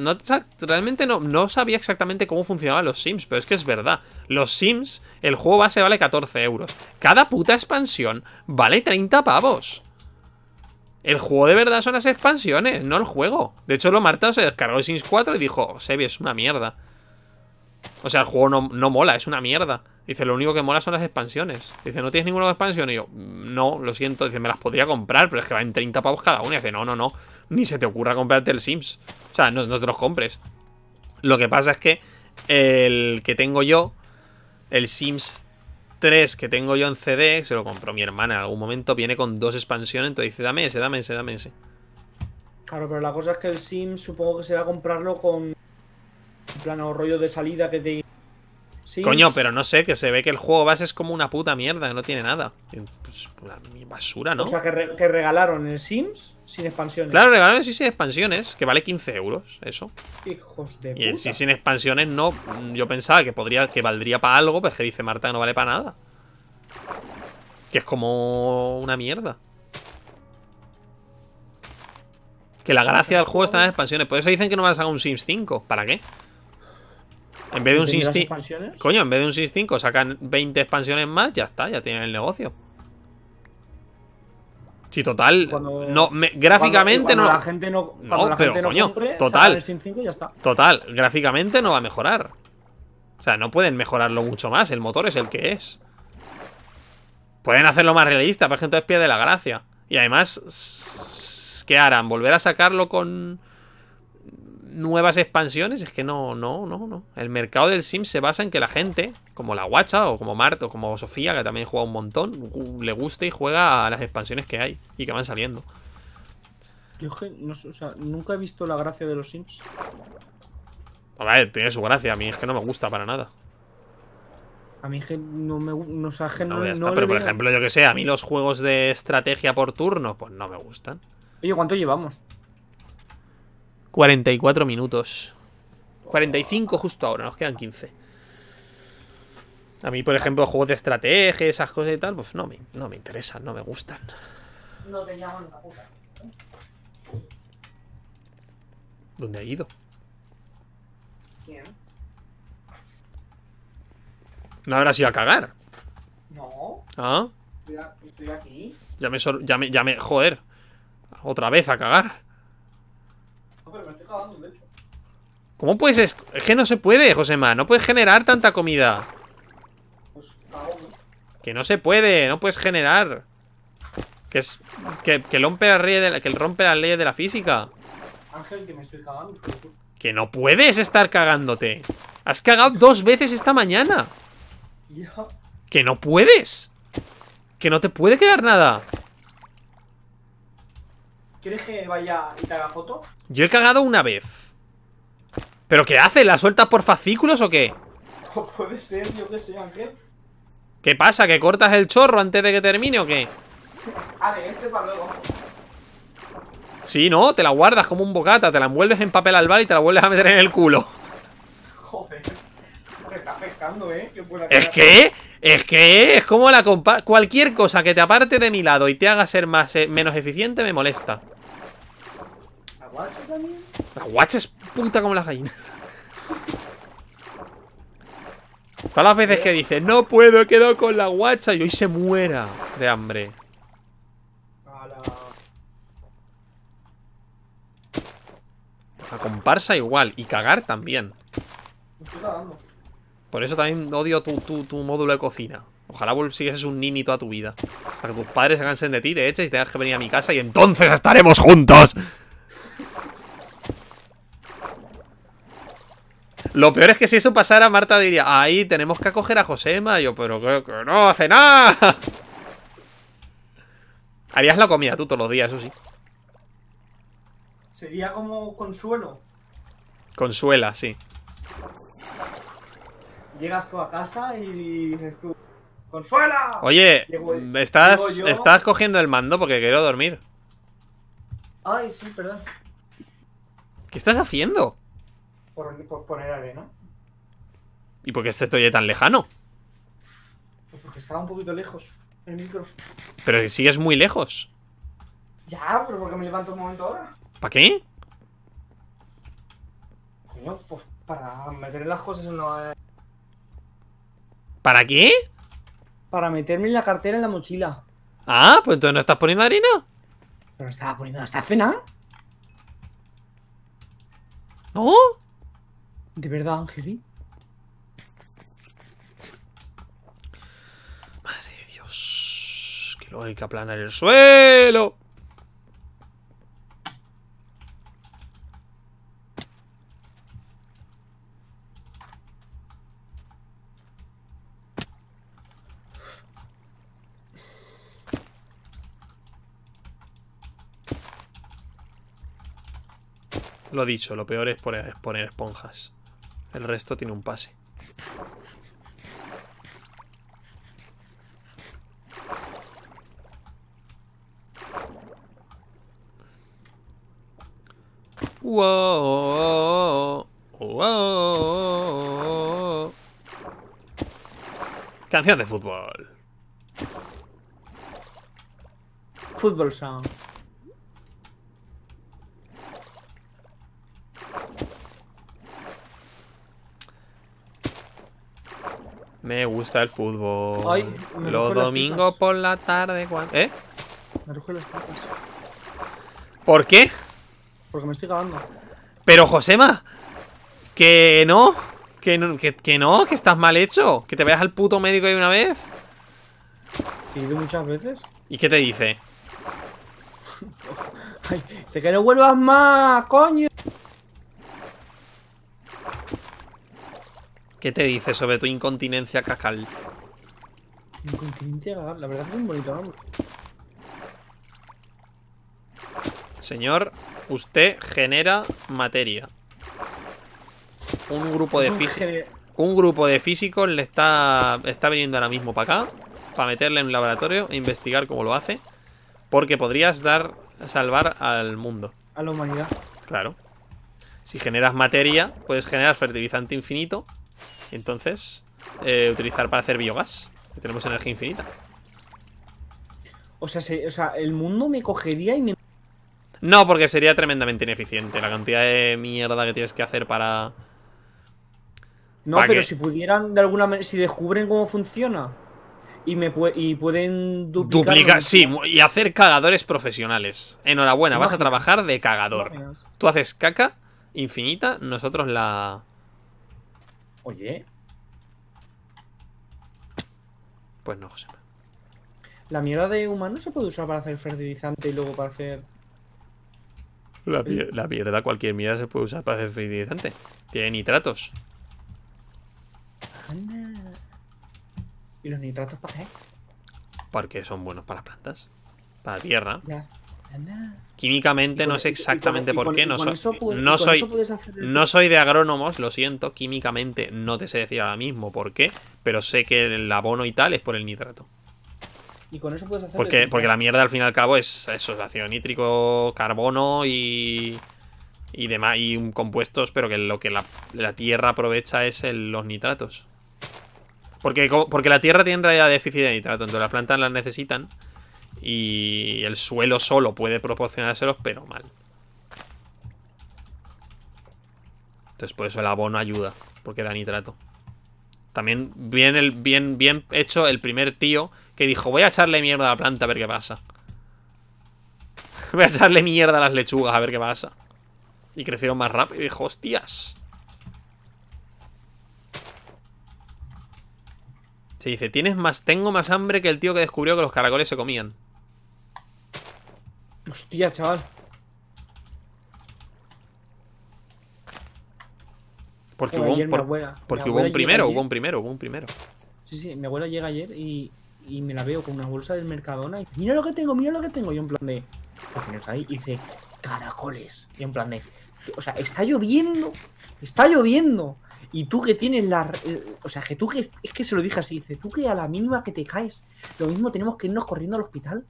realmente no, no sabía exactamente cómo funcionaban los Sims, pero es que es verdad. Los Sims, el juego base vale 14 euros. Cada puta expansión vale 30 pavos. El juego de verdad son las expansiones, no el juego. De hecho, lo Marta se descargó el Sims 4 y dijo, Sebi, es una mierda. O sea, el juego no, no mola, es una mierda. Dice, lo único que mola son las expansiones. Dice, ¿no tienes ninguna expansión? Y yo, no, lo siento. Dice, me las podría comprar, pero es que va en 30 pavos cada una. Y dice, no, no, no. Ni se te ocurra comprarte el Sims. O sea, no, no te los compres. Lo que pasa es que el que tengo yo, el Sims 3 que tengo yo en CD, se lo compró mi hermana en algún momento, viene con dos expansiones. Entonces dice, dame ese, dame ese, dame ese. Claro, pero la cosa es que el Sim supongo que será comprarlo con. En plan, o rollo de salida que te. Sims. Coño, pero no sé, que se ve que el juego base es como una puta mierda, que no tiene nada. Pues, una basura, ¿no? O sea, que, re- que regalaron el Sims sin expansiones. Claro, regalaron el sí sin expansiones, que vale 15 euros, eso. Hijos de Y el puta. sí sin expansiones no, yo pensaba que podría, que valdría para algo, pues que dice Marta que no vale para nada. Que es como una mierda. Que la gracia del juego está en las expansiones. Por eso dicen que no van a sacar un Sims 5. ¿Para qué? En vez de un ¿Entendí Sims las 5. expansiones? Coño, en vez de un Sims 5 sacan 20 expansiones más, ya está, ya tienen el negocio. Sí, total. Cuando- no, me- gráficamente cuando no. La gente no, cuando No, la pero, gente no coño, compre, total. sacan el Sim 5 y ya está. Total, gráficamente no va a mejorar. O sea, no pueden mejorarlo mucho más. El motor es el que es. Pueden hacerlo más realista, es que entonces pierde la gracia. Y además, ¿qué harán? ¿Volver a sacarlo con nuevas expansiones? Es que no, no, no, no. El mercado del Sims se basa en que la gente, como la Guacha o como Mart o como Sofía, que también juega un montón, gu- le guste y juega a las expansiones que hay y que van saliendo. Yo no o sea, nunca he visto la gracia de los Sims. A ver, tiene su gracia. A mí es que no me gusta para nada. A mí es que no me no, o sea, No, no, ya está. no pero por ejemplo, yo que sé, a mí los juegos de estrategia por turno, pues no me gustan. Oye, ¿cuánto llevamos? 44 minutos. 45 justo ahora, nos quedan 15. A mí, por ejemplo, juegos de estrategia, esas cosas y tal, pues no me, no me interesan, no me gustan. No te llaman la puta. ¿Dónde ha ido? ¿Quién? No habrás ido a cagar. No, Ah, estoy aquí. ya me, sor- ya me, ya me, joder. Otra vez a cagar. No, pero me estoy cagando, de hecho. ¿Cómo puedes? Es, que no se puede, Josema. No puedes generar tanta comida. Pues. Que no se puede, no puedes generar. Que es. Que, que rompe la ley de la- que rompe las leyes de la física. Ángel, que me estoy cagando. Que no puedes estar cagándote. Has cagado dos veces esta mañana. Que no puedes. Que no te puede quedar nada. ¿Quieres que vaya y te haga foto? Yo he cagado una vez. ¿Pero qué hace? ¿La sueltas por fascículos o qué? Pues puede ser, yo que sé, Ángel. ¿Qué pasa? ¿Que cortas el chorro antes de que termine o qué? Vale, este para luego. Sí, ¿no? Te la guardas como un bocata, te la envuelves en papel albal y te la vuelves a meter en el culo. Joder. Me está afectando, ¿eh? Pueda Es que, es que, es como la compa... Cualquier cosa que te aparte de mi lado y te haga ser más, eh, menos eficiente me molesta. ¿La guacha también? La guacha es puta como la gallina. Todas las veces que dice, no puedo, he quedado con la guacha y hoy se muera de hambre. A la... La comparsa igual, y cagar también. Me estoy cagando. Por eso también odio tu, tu, tu módulo de cocina. Ojalá siguieses un nini toda tu vida. Hasta que tus padres se cansen de ti, te eches y tengas que venir a mi casa y entonces estaremos juntos. Lo peor es que si eso pasara, Marta diría, ahí tenemos que acoger a Josema. Yo, pero que, que no hace nada. Harías la comida tú todos los días, eso sí. Sería como consuelo. Consuela, sí. Llegas tú a casa y dices tú... ¡Consuela! Oye, Llego- estás, yo. estás cogiendo el mando porque quiero dormir. Ay, sí, perdón. ¿Qué estás haciendo? Por, por poner arena. ¿Y por qué este estoy tan lejano? Pues porque estaba un poquito lejos el micro. Pero que sigues muy lejos. Ya, pero porque me levanto un momento ahora. ¿Para qué? Coño, pues para meter las cosas en la... ¿Para qué? Para meterme en la cartera en la mochila. Ah, pues entonces no estás poniendo harina. Pero estaba poniendo hasta cena. ¿No? ¿De verdad, Ángeli? Madre de Dios. Que luego hay que aplanar el suelo. Lo dicho, lo peor es poner, poner esponjas. El resto tiene un pase. Wow. Canción de fútbol. Fútbol sound. Me gusta el fútbol. Ay, me tripas. por la tarde. ¿Eh? Me rujo las tapas. ¿Por qué? Porque me estoy cagando. Pero Josema, que no, que no, que, que no, que estás mal hecho. Que te veas al puto médico ahí una vez. Sí, he ido muchas veces. ¿Y qué te dice? Dice que no vuelvas más, coño. ¿Qué te dice sobre tu incontinencia cacal? Incontinente la verdad es que es un bonito nombre. Señor, usted genera materia. Un grupo de físicos. Un grupo de físicos le está, está viniendo ahora mismo para acá. Para meterle en un laboratorio e investigar cómo lo hace. Porque podrías dar. salvar al mundo. A la humanidad. Claro. Si generas materia, puedes generar fertilizante infinito. Y entonces. eh, utilizar para hacer biogás. Que tenemos energía infinita. O sea, se- o sea, el mundo me cogería y me. No, porque sería tremendamente ineficiente la cantidad de mierda que tienes que hacer para. No, ¿Pa pero qué? si pudieran, de alguna manera, si descubren cómo funciona y me y pueden duplicar. Duplicar, sí, y hacer cagadores profesionales. Enhorabuena, vas a trabajar de cagador. Tú haces caca infinita, nosotros la... Oye, Pues no, José. la mierda de humano se puede usar para hacer fertilizante y luego para hacer. La, la mierda, cualquier mierda se puede usar para hacer fertilizante. Tiene nitratos. Anda. ¿Y los nitratos para qué? Porque son buenos para las plantas. Para la tierra. Ya. Químicamente con- no sé y con- exactamente y por qué. No, no, soy, el- no soy de agrónomos, lo siento. Químicamente no te sé decir ahora mismo por qué. Pero sé que el abono y tal es por el nitrato. Y con eso puedes hacer. Porque, porque la mierda al fin y al cabo es eso, es ácido nítrico, carbono y. Y demás, y compuestos, pero que lo que la, la tierra aprovecha es el- los nitratos. Porque, porque la tierra tiene en realidad déficit de nitrato, entonces las plantas las necesitan. Y el suelo solo puede proporcionárselos, pero mal. Entonces por eso el abono ayuda, porque da nitrato. También bien, el, bien, bien hecho el primer tío que dijo, voy a echarle mierda a la planta a ver qué pasa. voy a echarle mierda a las lechugas a ver qué pasa. Y crecieron más rápido y dijo, hostias. Se dice, tienes más, tengo más hambre que el tío que descubrió que los caracoles se comían. Hostia, chaval. Porque hubo un, por- abuela- porque hubo un primero, hubo un primero, hubo un primero. Sí, sí, mi abuela llega ayer y, y me la veo con una bolsa del Mercadona y mira lo que tengo, mira lo que tengo. Y yo en plan de, ¿qué tienes ahí? Y dice, caracoles. Y en plan de, o sea, está lloviendo, está lloviendo. Y tú que tienes la... eh, O sea, que tú que... Es que se lo dije así, dice, tú que a la mínima que te caes, lo mismo tenemos que irnos corriendo al hospital.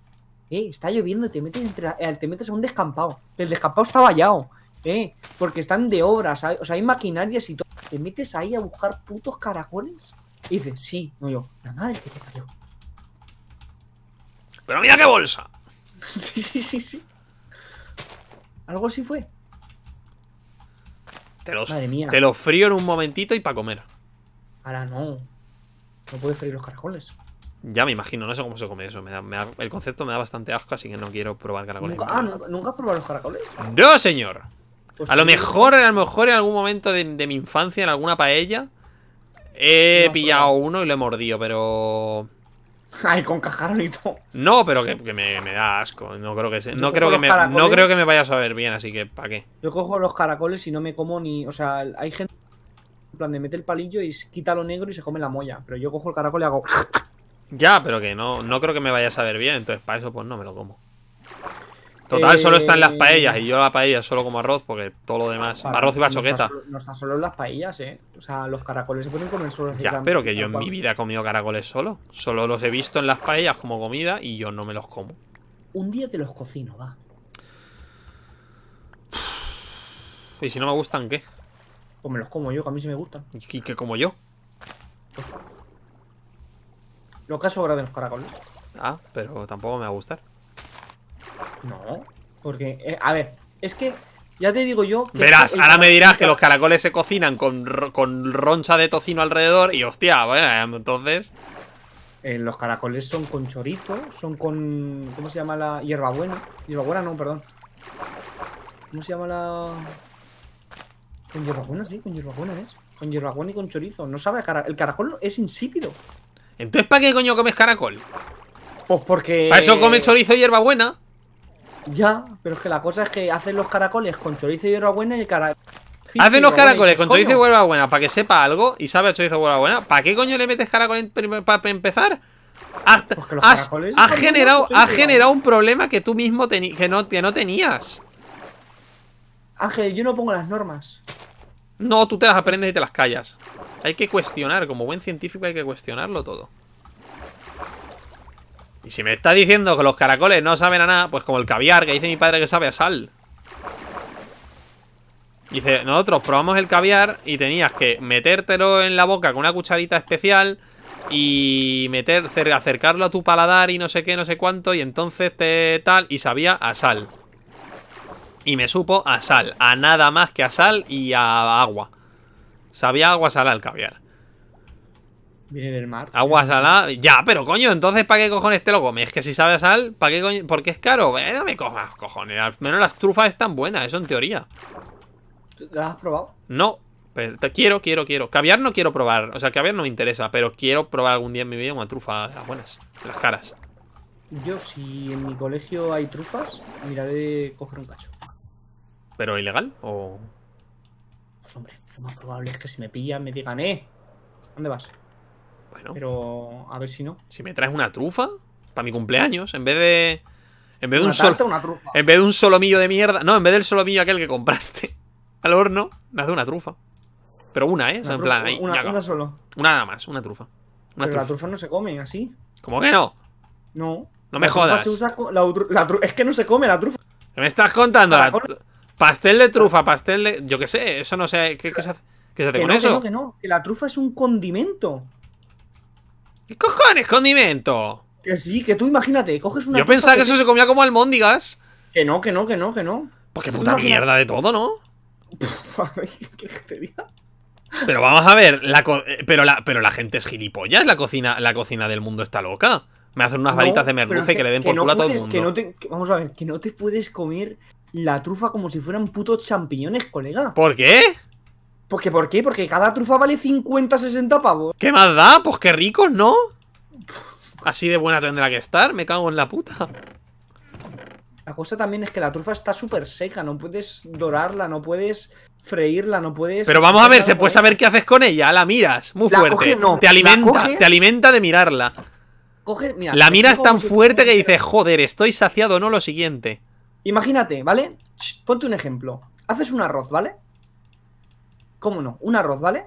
Eh, está lloviendo te metes, entre, la- eh, te metes a un descampado. El descampado está vallado. Eh, porque están de obras, o sea, hay maquinarias y todo. Te metes ahí a buscar putos caracoles. Y dice, sí, no yo, la madre que te parió. Pero mira qué bolsa. sí, sí, sí, sí. Algo así fue. Te los, Madre mía. te los frío en un momentito y para comer. Ahora no. No puedes freír los caracoles. Ya me imagino, no sé cómo se come eso. me da- me da- el concepto me da bastante asco, así que no quiero probar caracoles. ¿Nunca, ah, ¿nunca, nunca has probado los caracoles? No, señor. Pues A lo mejor, a lo mejor en algún momento de, de mi infancia, en alguna paella, he No pillado uno y lo he mordido, pero. Ay, con todo. No, pero que, que me, me da asco. No creo que se- no creo que me, no creo que me vaya a saber bien, así que ¿para qué? Yo cojo los caracoles y no me como ni. O sea, hay gente. En plan de mete el palillo y se quita lo negro y se come la molla. Pero yo cojo el caracol y hago. Ya, pero que no, no creo que me vaya a saber bien, entonces para eso pues no me lo como. Total, Eh, solo están las paellas y yo la paella solo como arroz porque todo lo demás, arroz y no está bachoqueta. No está solo en las paellas, eh. O sea, los caracoles se pueden comer solos. Ya, pero que yo en mi vida he comido caracoles solo. Solo los he visto en las paellas como comida y yo no me los como. Un día te los cocino, va. Y si no me gustan, ¿qué? Pues me los como yo, que a mí sí me gustan. ¿Y qué como yo? Pues, lo que sobra de los caracoles. Ah, pero tampoco me va a gustar. No. Porque, eh, a ver, es que ya te digo yo. que Verás, ahora me dirás que los caracoles se cocinan con, con roncha de tocino alrededor y hostia, bueno, entonces... eh, los caracoles son con chorizo, son con. ¿Cómo se llama la hierbabuena? Hierbabuena no, perdón. ¿Cómo se llama la. Con hierbabuena, sí, con hierbabuena es. Con hierbabuena y con chorizo. No sabe a cara... El caracol es insípido. Entonces, ¿para qué coño comes caracol? Pues porque. Para eso come chorizo y hierbabuena. Ya, pero es que la cosa es que hacen los caracoles con chorizo y hierbabuena y el cara... Hacen los caracoles con chorizo y hierbabuena para que sepa algo y sabe a chorizo y hierbabuena. ¿Para qué coño le metes caracol para empezar? Has, los has- caracoles has son generado, has generado un problema que tú mismo que, no, que no tenías. Ángel, yo no pongo las normas. No, tú te las aprendes y te las callas. Hay que cuestionar, como buen científico hay que cuestionarlo todo. Y si me está diciendo que los caracoles no saben a nada, pues como el caviar, que dice mi padre que sabe a sal. Dice, nosotros probamos el caviar y tenías que metértelo en la boca con una cucharita especial y meter, cer- acercarlo a tu paladar y no sé qué, no sé cuánto, y entonces te tal, y sabía a sal. Y me supo a sal, a nada más que a sal y a agua. Sabía agua salada el caviar. Viene del mar. Agua salada. Ya, pero coño, entonces ¿para qué cojones te lo comes? Es que si sabe a sal, ¿para qué coño? ¿Por qué es caro? Eh, no me cojas, cojones. Al menos las trufas están buenas, eso en teoría. ¿La has probado? No. Pero te quiero, quiero, quiero. Caviar no quiero probar. O sea, caviar no me interesa, pero quiero probar algún día en mi vida una trufa de las buenas. De las caras. Yo, si en mi colegio hay trufas, miraré de coger un cacho. ¿Pero ilegal? ¿O.? Pues hombre, lo más probable es que si me pillan me digan, eh, ¿dónde vas? Bueno. Pero a ver si no. Si me traes una trufa para mi cumpleaños, en vez de. En vez de Una un solo. tarta una trufa. En vez de un solomillo de mierda. No, en vez del solomillo aquel que compraste al horno, me hace una trufa. Pero una, ¿eh? O sea, Una en trufa- plan, ahí. una, una solo. Una nada más, una trufa. Una Pero la trufa. trufa no se come así. ¿Cómo que no? No. No me La trufa jodas. se usa co- la tru- la tru- es que no se come la trufa. ¿Qué me estás contando? La Pastel de trufa, pastel de. Yo qué sé, eso no sé. ¿Qué, qué se hace, qué se hace Que con no, que eso? no, que no. Que la trufa es un condimento. ¿Qué cojones, condimento? Que sí, que tú imagínate, coges una Yo pensaba que eso se comía como almóndigas. Que no, que no, que no, que no. Porque Tú puta imagínate- mierda de todo, ¿no? ¿Qué que? Pero vamos a ver, la eh, pero, la, pero la gente es gilipollas, la cocina, la cocina del mundo está loca. Me hacen unas No, varitas de merluza y que le den por no culo a todo el mundo. que no te- que- vamos a ver, que no te puedes comer la trufa como si fueran putos champiñones, colega. ¿Por qué? Porque, ¿Por qué? Porque cada trufa vale 50, 60 pavos. ¿Qué más da? Pues qué ricos, ¿no? Así de buena tendrá que estar, me cago en la puta. La cosa también es que la trufa está súper seca, no puedes dorarla, no puedes freírla, no puedes... Pero vamos a ver, ¿se puede saber qué haces con ella? La miras, muy La fuerte. coge, no, te alimenta, coge. te alimenta de mirarla. Coge, mira, La miras tan fuerte que dices, joder, estoy saciado, no lo siguiente. Imagínate, ¿vale? Ponte un ejemplo. Haces un arroz, ¿vale? ¿Cómo no? Un arroz, ¿vale?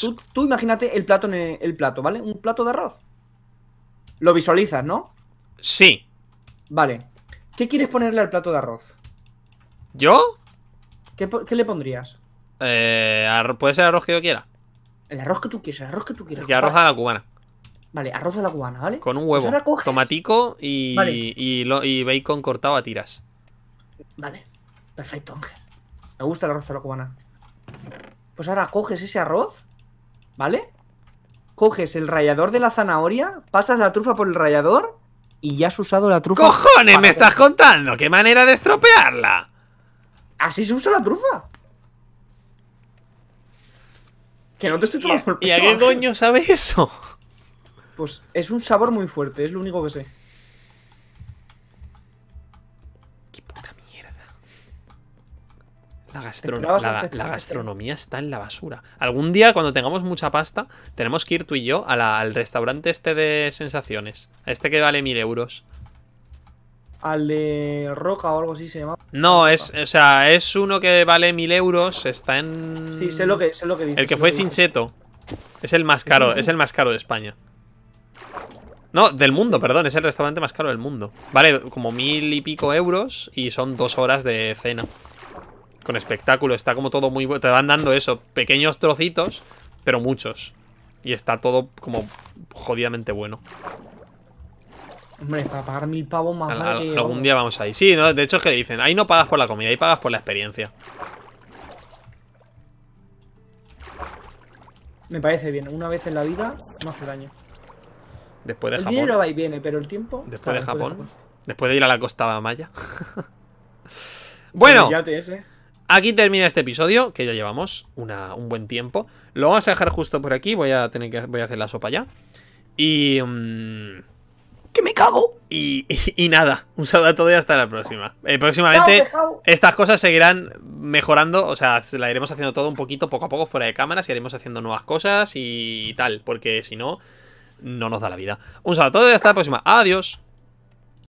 Tú, tú imagínate el plato, en el, el plato, ¿vale? Un plato de arroz. Lo visualizas, ¿no? Sí. Vale. ¿Qué quieres ponerle al plato de arroz? ¿Yo? ¿Qué, le pondrías? Eh, puede ser arroz que yo quiera. El arroz que tú quieras, el arroz que tú quieras. Que arroz a la cubana. Vale, arroz a la cubana, ¿vale? Con un Pues huevo, coges- tomatico y, Vale. y, lo- y bacon cortado a tiras. Vale, perfecto, Ángel. Me gusta el arroz a la cubana. Pues ahora coges ese arroz, ¿vale? Coges el rallador de la zanahoria, pasas la trufa por el rallador y ya has usado la trufa. ¡Cojones me estás contando! ¡Qué manera de estropearla! Así se usa la trufa. Que no te estoy tomando el ¿Y a pelo, qué coño sabe eso? Pues es un sabor muy fuerte, es lo único que sé. ¡Qué puta mierda! La, gastronomía está en la basura. Algún día, cuando tengamos mucha pasta, tenemos que ir tú y yo a la- al restaurante este de sensaciones. A Este que vale mil euros. Al de Roca o algo así se llama. No, es, o sea, es uno que vale mil euros. Está en. Sí, sé lo que, sé lo que dices. El que fue. Chincheto. Es el más caro, sí. es el más caro de España. No, del mundo, perdón, es el restaurante más caro del mundo. Vale como mil y pico euros y son dos horas de cena. Con espectáculo, está como todo muy bueno. Te van dando eso, pequeños trocitos, pero muchos. Y está todo como jodidamente bueno. Hombre, para pagar mil pavos más Al- vale al- que- algún día vamos ahí. Sí, ¿no? de hecho es que le dicen, ahí no pagas por la comida, ahí pagas por la experiencia. Me parece bien, una vez en la vida no hace daño. Después de el Japón. dinero va y viene, pero el tiempo. Después de Japón. Después de ir a la costa maya. bueno, El yate ese. Aquí termina este episodio, que ya llevamos una- un buen tiempo. Lo vamos a dejar justo por aquí. Voy a tener que voy a hacer la sopa ya. Y. mm, ¡Que me cago! y, y nada. Un saludo a todos y hasta la próxima. Eh, próximamente. Chao. Estas cosas seguirán mejorando, o sea, se la iremos haciendo todo un poquito poco a poco fuera de cámaras y iremos haciendo nuevas cosas y tal, porque si no, no nos da la vida. Un saludo a todos y hasta la próxima. Adiós.